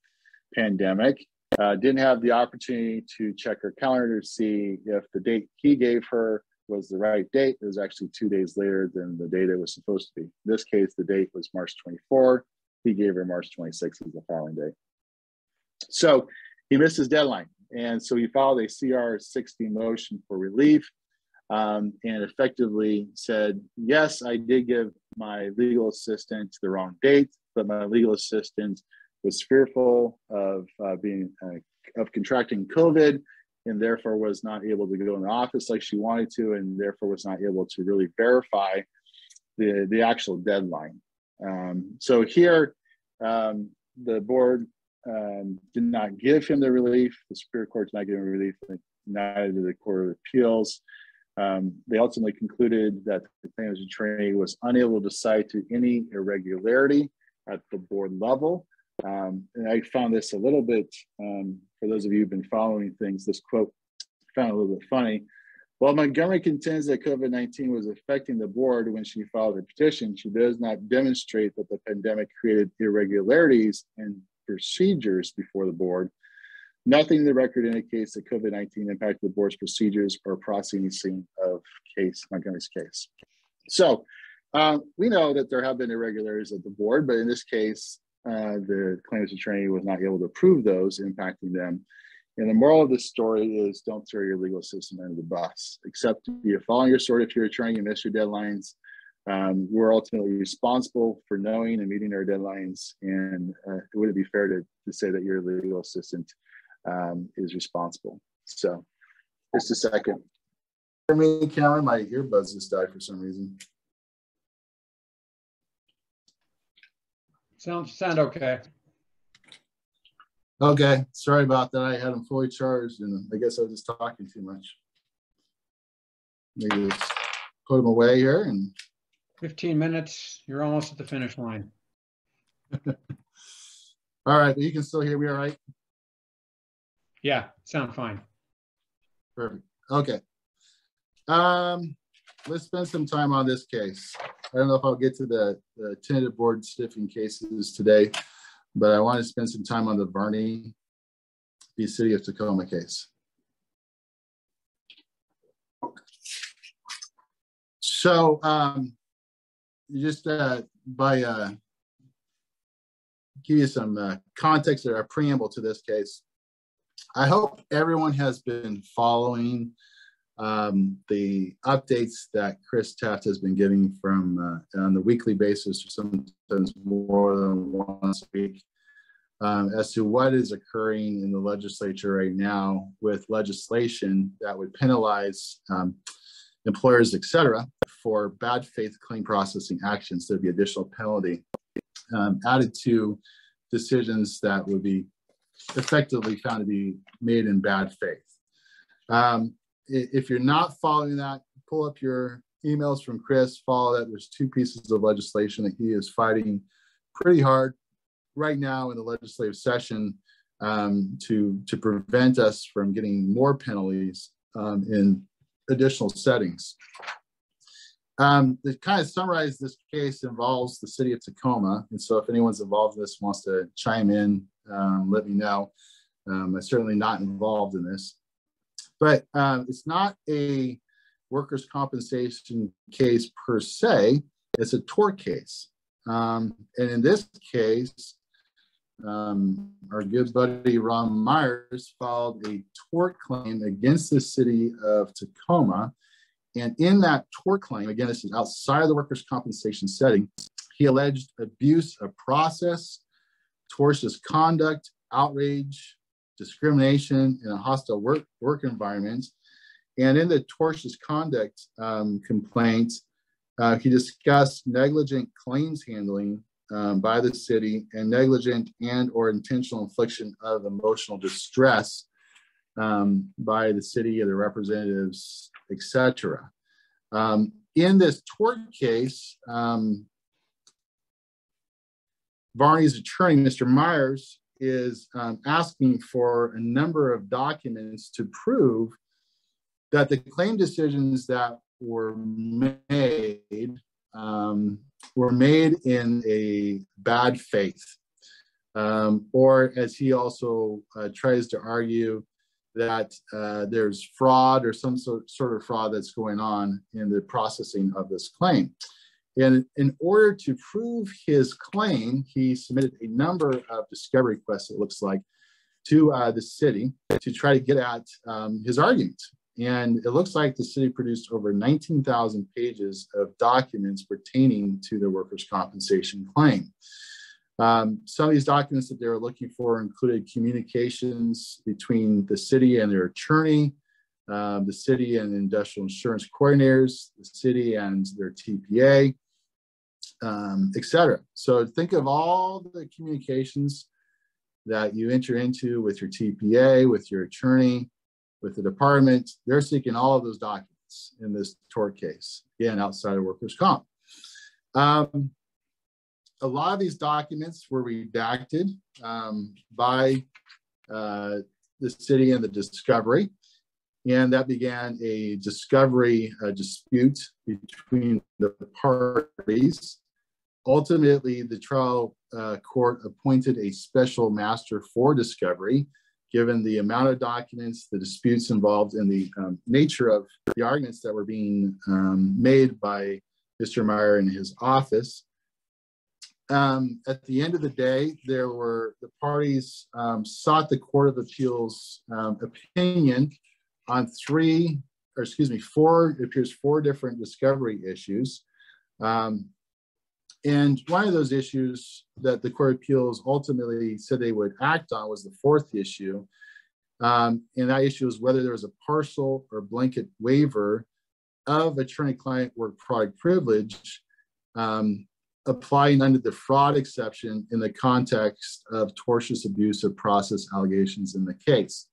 pandemic, uh, didn't have the opportunity to check her calendar to see if the date he gave her was the right date. It was actually two days later than the date it was supposed to be. In this case, the date was March 24. He gave her March 26 as the following day. So he missed his deadline. And so he filed a CR 60 motion for relief um, and effectively said, Yes, I did give my legal assistant the wrong date, but my legal assistant was fearful of uh, being uh, of contracting COVID and therefore was not able to go in the office like she wanted to, and therefore was not able to really verify the the actual deadline. Um, so here, um, the board um, did not give him the relief. The Superior Court did not give him relief. Neither did the Court of Appeals. Um, they ultimately concluded that the plaintiff's attorney was unable to cite to any irregularity at the board level um, and I found this a little bit, um, for those of you who've been following things, this quote found a little bit funny. While Montgomery contends that COVID 19 was affecting the board when she filed the petition, she does not demonstrate that the pandemic created irregularities and procedures before the board. Nothing in the record indicates that COVID 19 impacted the board's procedures or processing of case Montgomery's case. So uh, we know that there have been irregularities at the board, but in this case, uh, the claimant's attorney was not able to prove those impacting them. And the moral of this story is don't throw your legal system under the bus. Accept you're following your sword if you're trying to miss your deadlines. Um, we're ultimately responsible for knowing and meeting our deadlines. And uh, it wouldn't be fair to, to say that your legal assistant um, is responsible. So just a second. For me, Cameron, my earbuds just died for some reason. Sound, sound okay. Okay, sorry about that. I had them fully charged and I guess I was just talking too much. Maybe put them away here and 15 minutes, you're almost at the finish line. <laughs> all right, but you can still hear me all right? Yeah, sound fine. Perfect. Okay. Um, let's spend some time on this case. I don't know if I'll get to the, the tentative board stiffing cases today, but I want to spend some time on the Varney the City of Tacoma case. So um, just uh, by uh, give you some uh, context or a preamble to this case, I hope everyone has been following um, the updates that Kris Tefft has been giving from uh, on the weekly basis, or sometimes more than once a week, um, as to what is occurring in the legislature right now with legislation that would penalize um, employers, et cetera, for bad faith claim processing actions. There'd be additional penalty um, added to decisions that would be effectively found to be made in bad faith. Um, if you're not following that, pull up your emails from Kris, follow that. There's two pieces of legislation that he is fighting pretty hard right now in the legislative session um, to, to prevent us from getting more penalties um, in additional settings. Um, to kind of summarize this case involves the city of Tacoma. And so if anyone's involved in this wants to chime in, um, let me know. Um, I'm certainly not involved in this. But um, it's not a workers' compensation case per se, it's a tort case. Um, and in this case, um, our good buddy Ron Meyers filed a tort claim against the city of Tacoma. And in that tort claim, again, this is outside of the workers' compensation setting, he alleged abuse of process, tortious conduct, outrage, discrimination in a hostile work, work environment. And in the tortious conduct um, complaint, uh, he discussed negligent claims handling um, by the city and negligent and or intentional infliction of emotional distress um, by the city or the representatives, etc. Um, in this tort case, um, Varney's attorney, Mr. Meyers, is um, asking for a number of documents to prove that the claim decisions that were made um, were made in a bad faith. Um, or as he also uh, tries to argue, that uh, there's fraud or some sort, sort of fraud that's going on in the processing of this claim. And in order to prove his claim, he submitted a number of discovery requests, it looks like, to uh, the city to try to get at um, his argument. And it looks like the city produced over 19,000 pages of documents pertaining to the workers' compensation claim. Um, some of these documents that they were looking for included communications between the city and their attorney, um, the city and industrial insurance coordinators, the city and their TPA, um, etc. So think of all the communications that you enter into with your TPA, with your attorney, with the department, they're seeking all of those documents in this tort case, again, outside of workers' comp. Um, a lot of these documents were redacted um, by uh, the city and the discovery. And that began a discovery uh, dispute between the parties. Ultimately, the trial uh, court appointed a special master for discovery given the amount of documents, the disputes involved, and the um, nature of the arguments that were being um, made by Mr. Meyer in his office. Um, at the end of the day, there were the parties um, sought the Court of Appeals um, opinion on three, or excuse me, four, it appears four different discovery issues. Um, and one of those issues that the Court of Appeals ultimately said they would act on was the fourth issue. Um, and that issue is whether there was a partial or blanket waiver of attorney-client work product privilege um, applying under the fraud exception in the context of tortious abuse of process allegations in the case.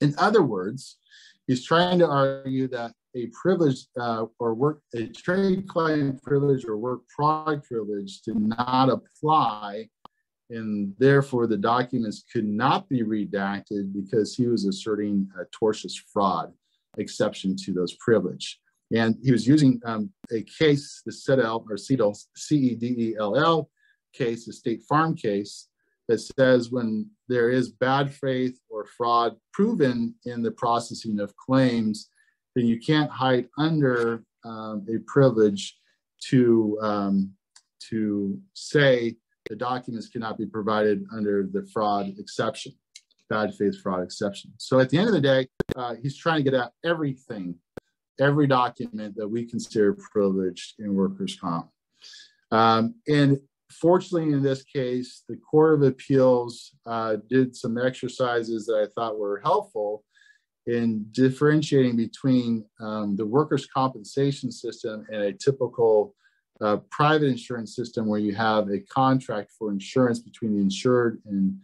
In other words, he's trying to argue that a privilege uh, or work, attorney-client privilege or work product privilege did not apply and therefore the documents could not be redacted because he was asserting a tortious fraud exception to those privilege. And he was using um, a case, the Cedell or Cedell, C-E-D-E-L-L case, the State Farm case, that says when there is bad faith or fraud proven in the processing of claims, then you can't hide under um, a privilege to, um, to say the documents cannot be provided under the fraud exception, bad faith fraud exception. So at the end of the day, uh, he's trying to get at everything, every document that we consider privileged in workers' comp. Um, and fortunately, in this case, the Court of Appeals uh, did some exercises that I thought were helpful in differentiating between um, the workers' compensation system and a typical uh, private insurance system where you have a contract for insurance between the insured and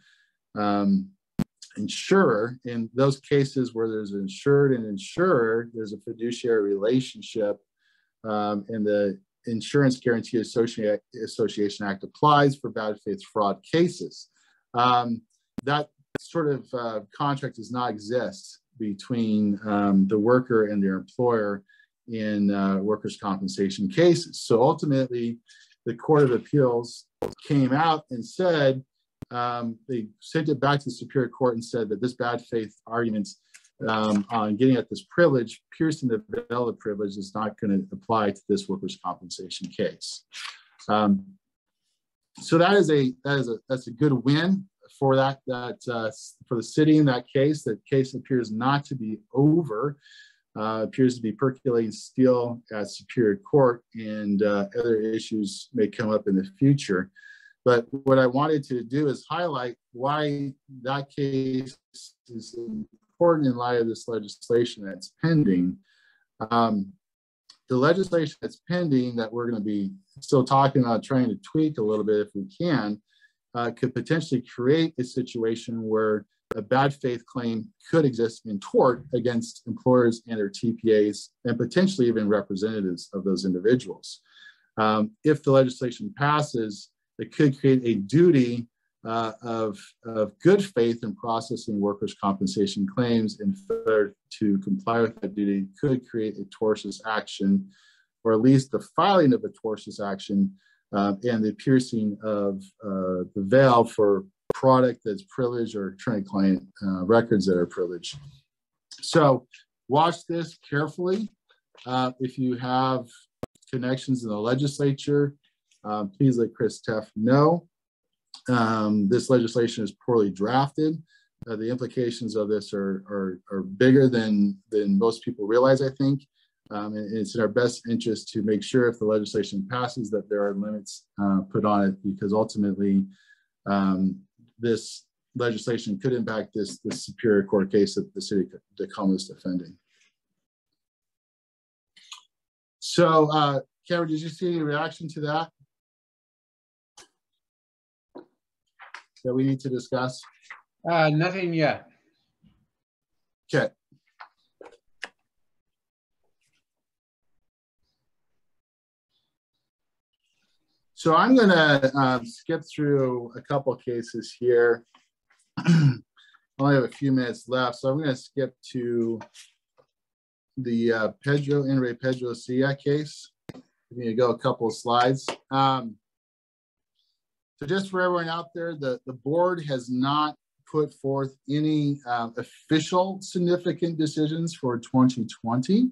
um, insurer. In those cases where there's an insured and insurer, there's a fiduciary relationship, um, and the Insurance Guarantee Association Act applies for bad faith fraud cases. Um, that sort of uh, contract does not exist between um, the worker and their employer in uh, workers' compensation cases. So ultimately, the Court of Appeals came out and said, um, they sent it back to the Superior Court and said that this bad faith arguments um, on getting at this privilege, piercing the veil of privilege, is not going to apply to this workers' compensation case. Um, so that is a that is a that's a good win for that that uh, for the city in that case. That case appears not to be over. Uh, appears to be percolating still at Superior Court, and uh, other issues may come up in the future. But what I wanted to do is highlight why that case is important in light of this legislation that's pending. Um, the legislation that's pending that we're going to be still talking about trying to tweak a little bit if we can uh, could potentially create a situation where a bad faith claim could exist in tort against employers and their TPAs and potentially even representatives of those individuals. Um, if the legislation passes, it could create a duty uh, of, of good faith in processing workers' compensation claims and failure to comply with that duty could create a tortious action, or at least the filing of a tortious action uh, and the piercing of uh, the veil for product that's privileged or attorney-client uh, records that are privileged. So watch this carefully. Uh, if you have connections in the legislature, um, please let Kris Tefft know. Um, this legislation is poorly drafted. Uh, the implications of this are, are, are, bigger than, than most people realize, I think. Um, and it's in our best interest to make sure if the legislation passes that there are limits uh, put on it because ultimately um, this legislation could impact this, this Superior Court case that the city of Tacoma is defending. So, uh, Cameron, did you see any reaction to that? that we need to discuss? Uh, nothing yet. Okay. So I'm going to um, skip through a couple cases here. I <clears throat> only have a few minutes left, so I'm going to skip to the uh, Pedro Enrique Pedro Cia case. I'm going to go a couple of slides. Um, so just for everyone out there, the, the board has not put forth any uh, official significant decisions for 2020.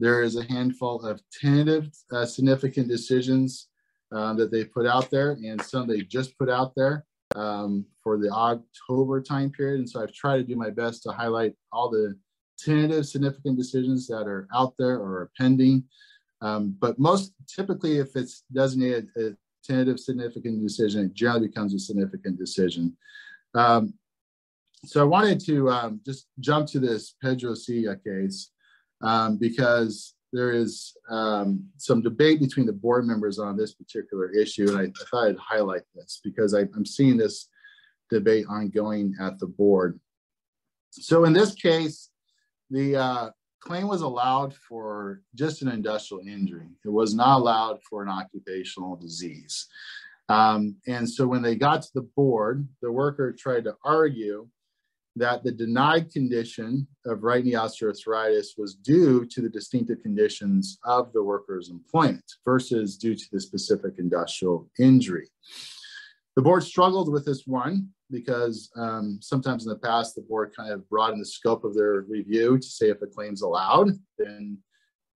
There is a handful of tentative uh, significant decisions uh, that they put out there and some they just put out there um, for the October time period. And so I've tried to do my best to highlight all the tentative significant decisions that are out there or are pending. Um, but most typically, if it's designated a tentative significant decision, it generally becomes a significant decision. Um, so I wanted to um, just jump to this Pedro Cia case um, because there is um, some debate between the board members on this particular issue. And I, I thought I'd highlight this because I, I'm seeing this debate ongoing at the board. So in this case, the uh, claim was allowed for just an industrial injury. It was not allowed for an occupational disease. Um, and so when they got to the board, the worker tried to argue that the denied condition of right knee osteoarthritis was due to the distinctive conditions of the worker's employment versus due to the specific industrial injury. The board struggled with this one because um, sometimes in the past the board kind of broadened the scope of their review to say if a claim's allowed, then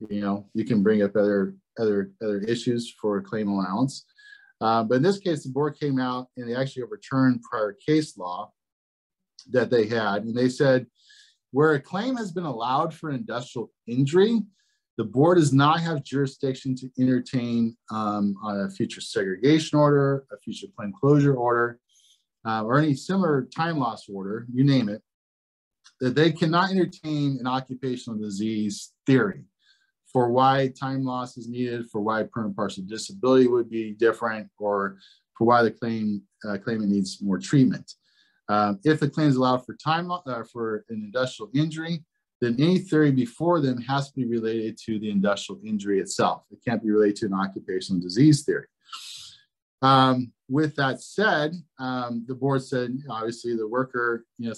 you know you can bring up other other other issues for claim allowance. Uh, but in this case, the board came out and they actually overturned prior case law that they had, and they said where a claim has been allowed for industrial injury, the board does not have jurisdiction to entertain um, a future segregation order, a future claim closure order, uh, or any similar time loss order, you name it, that they cannot entertain an occupational disease theory for why time loss is needed, for why permanent partial disability would be different, or for why the claim uh, claimant needs more treatment. Um, if the claim is allowed for time uh, for an industrial injury, then any theory before them has to be related to the industrial injury itself. It can't be related to an occupational disease theory. Um, with that said, um, the board said, obviously, the worker, you know,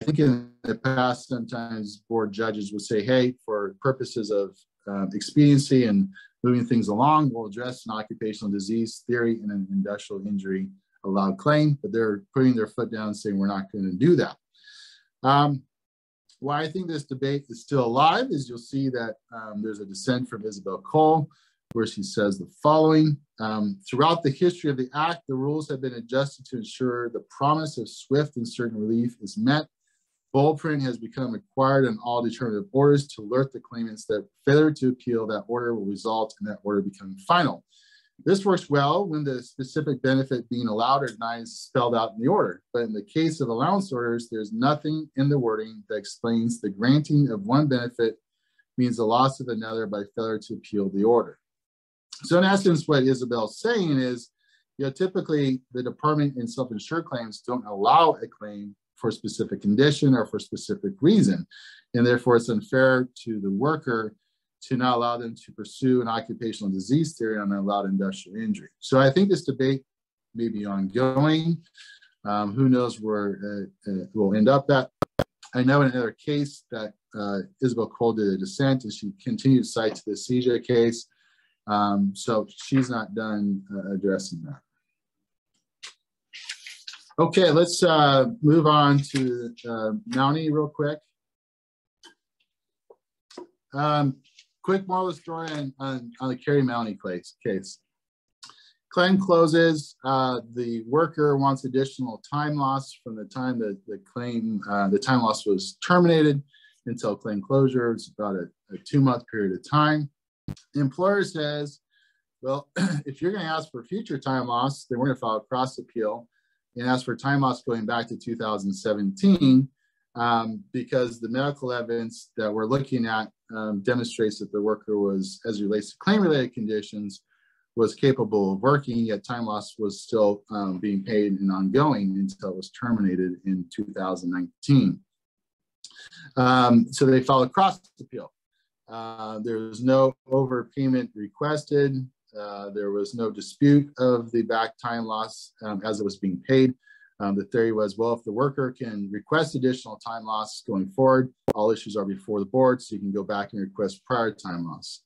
I think in the past, sometimes board judges would say, hey, for purposes of uh, expediency and moving things along, we'll address an occupational disease theory and an industrial injury allowed claim, but they're putting their foot down saying we're not going to do that. Um, why I think this debate is still alive is you'll see that um, there's a dissent from Isabel Cole where she says the following. Um, throughout the history of the act, the rules have been adjusted to ensure the promise of swift and certain relief is met. Bold print has become required in all determinative orders to alert the claimants that failure to appeal that order will result in that order becoming final. This works well when the specific benefit being allowed or denied is spelled out in the order. But in the case of allowance orders, there's nothing in the wording that explains the granting of one benefit means the loss of another by failure to appeal the order. So in essence, what Isabel's saying is, you know, typically the department in self-insured claims don't allow a claim for a specific condition or for a specific reason. And therefore it's unfair to the worker to not allow them to pursue an occupational disease theory on allowed industrial injury. So I think this debate may be ongoing. Um, who knows where uh, uh, we'll end up at. I know in another case that uh, Isabel Cole did a dissent and she continued to cite to the CJ case. Um, so she's not done uh, addressing that. Okay, let's uh, move on to uh, Mountie real quick. Um, quick moral of the story on, on, on the Carrie Mountie case. Claim closes. Uh, the worker wants additional time loss from the time that the claim, uh, the time loss was terminated until claim closure. It's about a, a two month period of time. The employer says, well, <clears throat> if you're going to ask for future time loss, then we're going to file a cross appeal and as for time loss going back to 2017 um, because the medical evidence that we're looking at um, demonstrates that the worker was, as relates to claim related conditions, was capable of working, yet time loss was still um, being paid and ongoing until it was terminated in 2019. Um, so they filed a cross appeal. Uh, there was no overpayment requested. Uh, there was no dispute of the back time loss um, as it was being paid. Um, the theory was, well, if the worker can request additional time loss going forward, all issues are before the board, so you can go back and request prior time loss.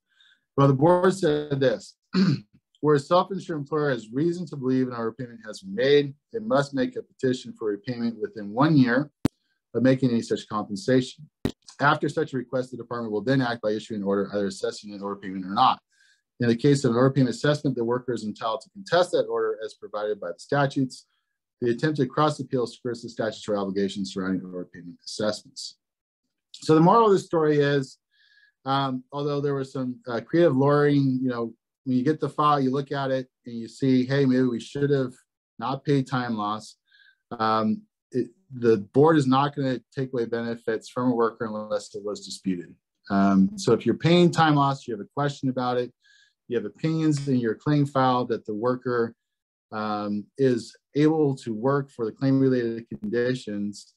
Well, the board said this, <clears throat> where a self-insured employer has reason to believe an overpayment has been made, it must make a petition for repayment within one year of making any such compensation. After such a request, the department will then act by issuing an order either assessing an overpayment or not. In the case of an overpayment assessment, the worker is entitled to contest that order as provided by the statutes. The attempted cross appeal skirts the statutory obligations surrounding overpayment assessments. So the moral of the story is, um, although there was some uh, creative lawyering, you know, when you get the file, you look at it and you see, hey, maybe we should have not paid time loss. Um, it, the board is not going to take away benefits from a worker unless it was disputed. Um, so if you're paying time loss, you have a question about it, you have opinions in your claim file that the worker um, is able to work for the claim related conditions,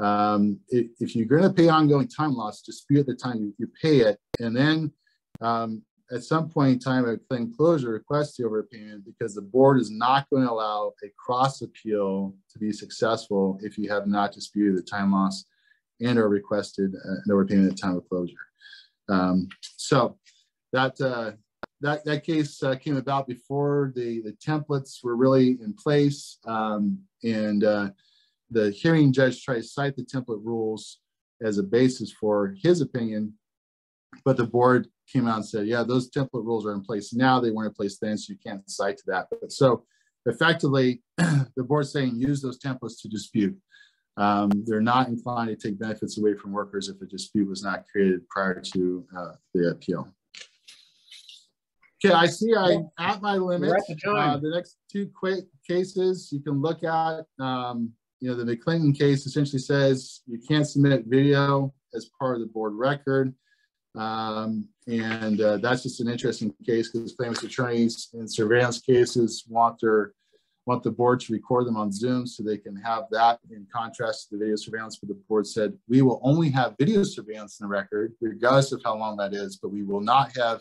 um, if, if, you're going to pay ongoing time loss, dispute the time you, you pay it. And then um, at some point in time, a claim closure request the overpayment because the board is not going to allow a cross appeal to be successful if you have not disputed the time loss and or requested uh, an overpayment at time of closure. Um, so that uh, that, that case uh, came about before the, the templates were really in place. Um, and uh, the hearing judge tried to cite the template rules as a basis for his opinion. But the board came out and said, yeah, those template rules are in place now. They weren't in place then, so you can't cite to that. But so effectively, <clears throat> the board's saying use those templates to dispute. Um, they're not inclined to take benefits away from workers if a dispute was not created prior to uh, the appeal. Okay, I see I'm at my limit. The, uh, the, next two quick cases you can look at, um, you know, the McClinton case essentially says you can't submit video as part of the board record. Um, and uh, that's just an interesting case because famous attorneys in surveillance cases want their want the board to record them on Zoom so they can have that in contrast to the video surveillance. But the board said we will only have video surveillance in the record, regardless of how long that is, but we will not have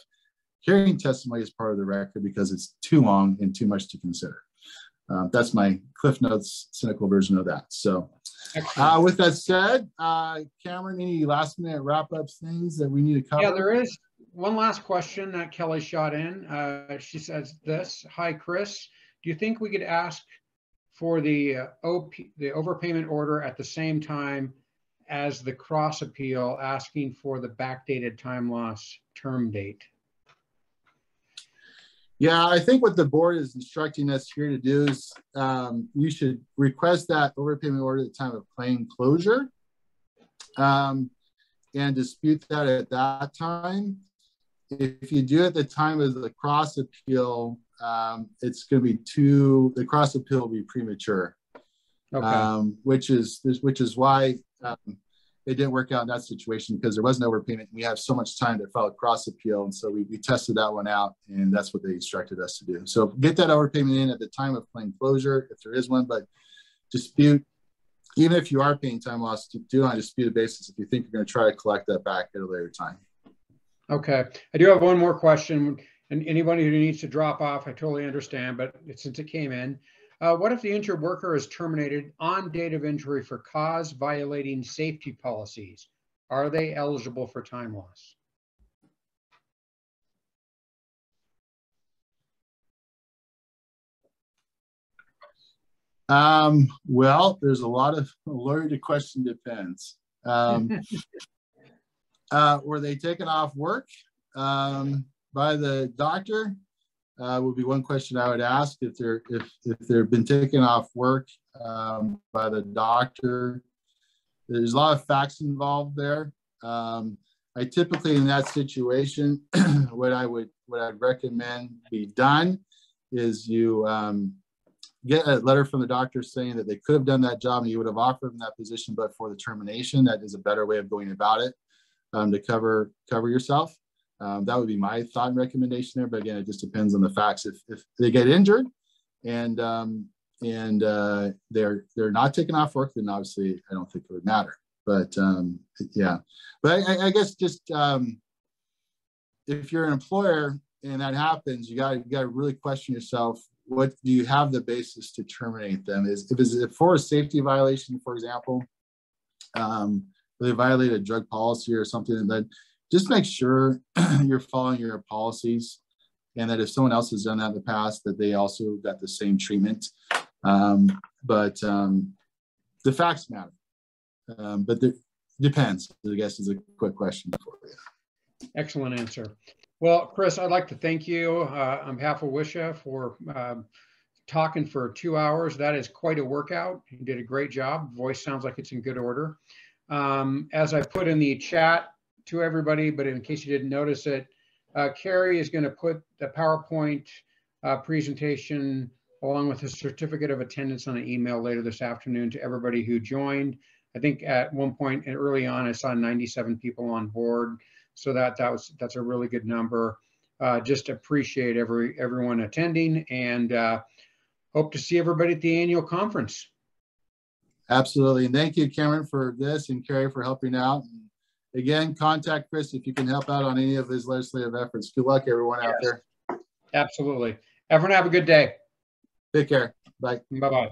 hearing testimony is part of the record because it's too long and too much to consider. Uh, that's my Cliff Notes cynical version of that. So, uh, with that said, uh, Cameron, any last minute wrap up things that we need to cover? Yeah, there is one last question that Kelly shot in. Uh, she says this Hi, Chris. Do you think we could ask for the uh, OP, the overpayment order at the same time as the cross appeal asking for the backdated time loss term date? Yeah, I think what the board is instructing us here to do is um, you should request that overpayment order at the time of claim closure um, and dispute that at that time. If you do it at the time of the cross appeal, um, it's going to be too, the cross appeal will be premature. Okay. Um, which is which is why um, it didn't work out in that situation because there was no overpayment. We have so much time to file a cross appeal. And so we, we tested that one out and that's what they instructed us to do. So get that overpayment in at the time of claim closure, if there is one, but dispute, even if you are paying time loss, do on a disputed basis if you think you're going to try to collect that back at a later time. Okay. I do have one more question. And anybody who needs to drop off, I totally understand, but since it came in, uh, what if the injured worker is terminated on date of injury for cause violating safety policies? Are they eligible for time loss? Um, well, there's a lot of <laughs> to question depends. Um, <laughs> uh, were they taken off work um, by the doctor? Uh, would be one question I would ask if they're if if they've been taken off work um, by the doctor. There's a lot of facts involved there. Um, I typically in that situation, <clears throat> what I would what I'd recommend be done is you um, get a letter from the doctor saying that they could have done that job and you would have offered them that position, but for the termination, that is a better way of going about it um, to cover cover yourself. Um, that would be my thought and recommendation there. But again, it just depends on the facts. If, if they get injured and um, and uh, they're they're not taken off work, then obviously I don't think it would matter. But um, yeah, but I, I guess just um, if you're an employer and that happens, you got you got to really question yourself. What do you have the basis to terminate them? Is if it's for a safety violation, for example, um, they violate a drug policy or something, that just make sure <clears throat> you're following your policies and that if someone else has done that in the past that they also got the same treatment. Um, but um, the facts matter. Um, but it depends i guess is a quick question for you. Excellent answer. Well chris i'd like to thank you uh, on behalf of WSIA for uh, talking for two hours. That is quite a workout. You did a great job. Voice sounds like it's in good order. Um, as i put in the chat to everybody, but in case you didn't notice it, uh, Carrie is going to put the PowerPoint uh, presentation along with a certificate of attendance on an email later this afternoon to everybody who joined. I think at one point early on, I saw 97 people on board. So that that was that's a really good number. Uh, just appreciate every everyone attending and uh, hope to see everybody at the annual conference. Absolutely. And thank you, Cameron, for this and Carrie for helping out. Again, contact Chris if you can help out on any of his legislative efforts. Good luck, everyone out there. Absolutely. Everyone have a good day. Take care. Bye. Bye-bye.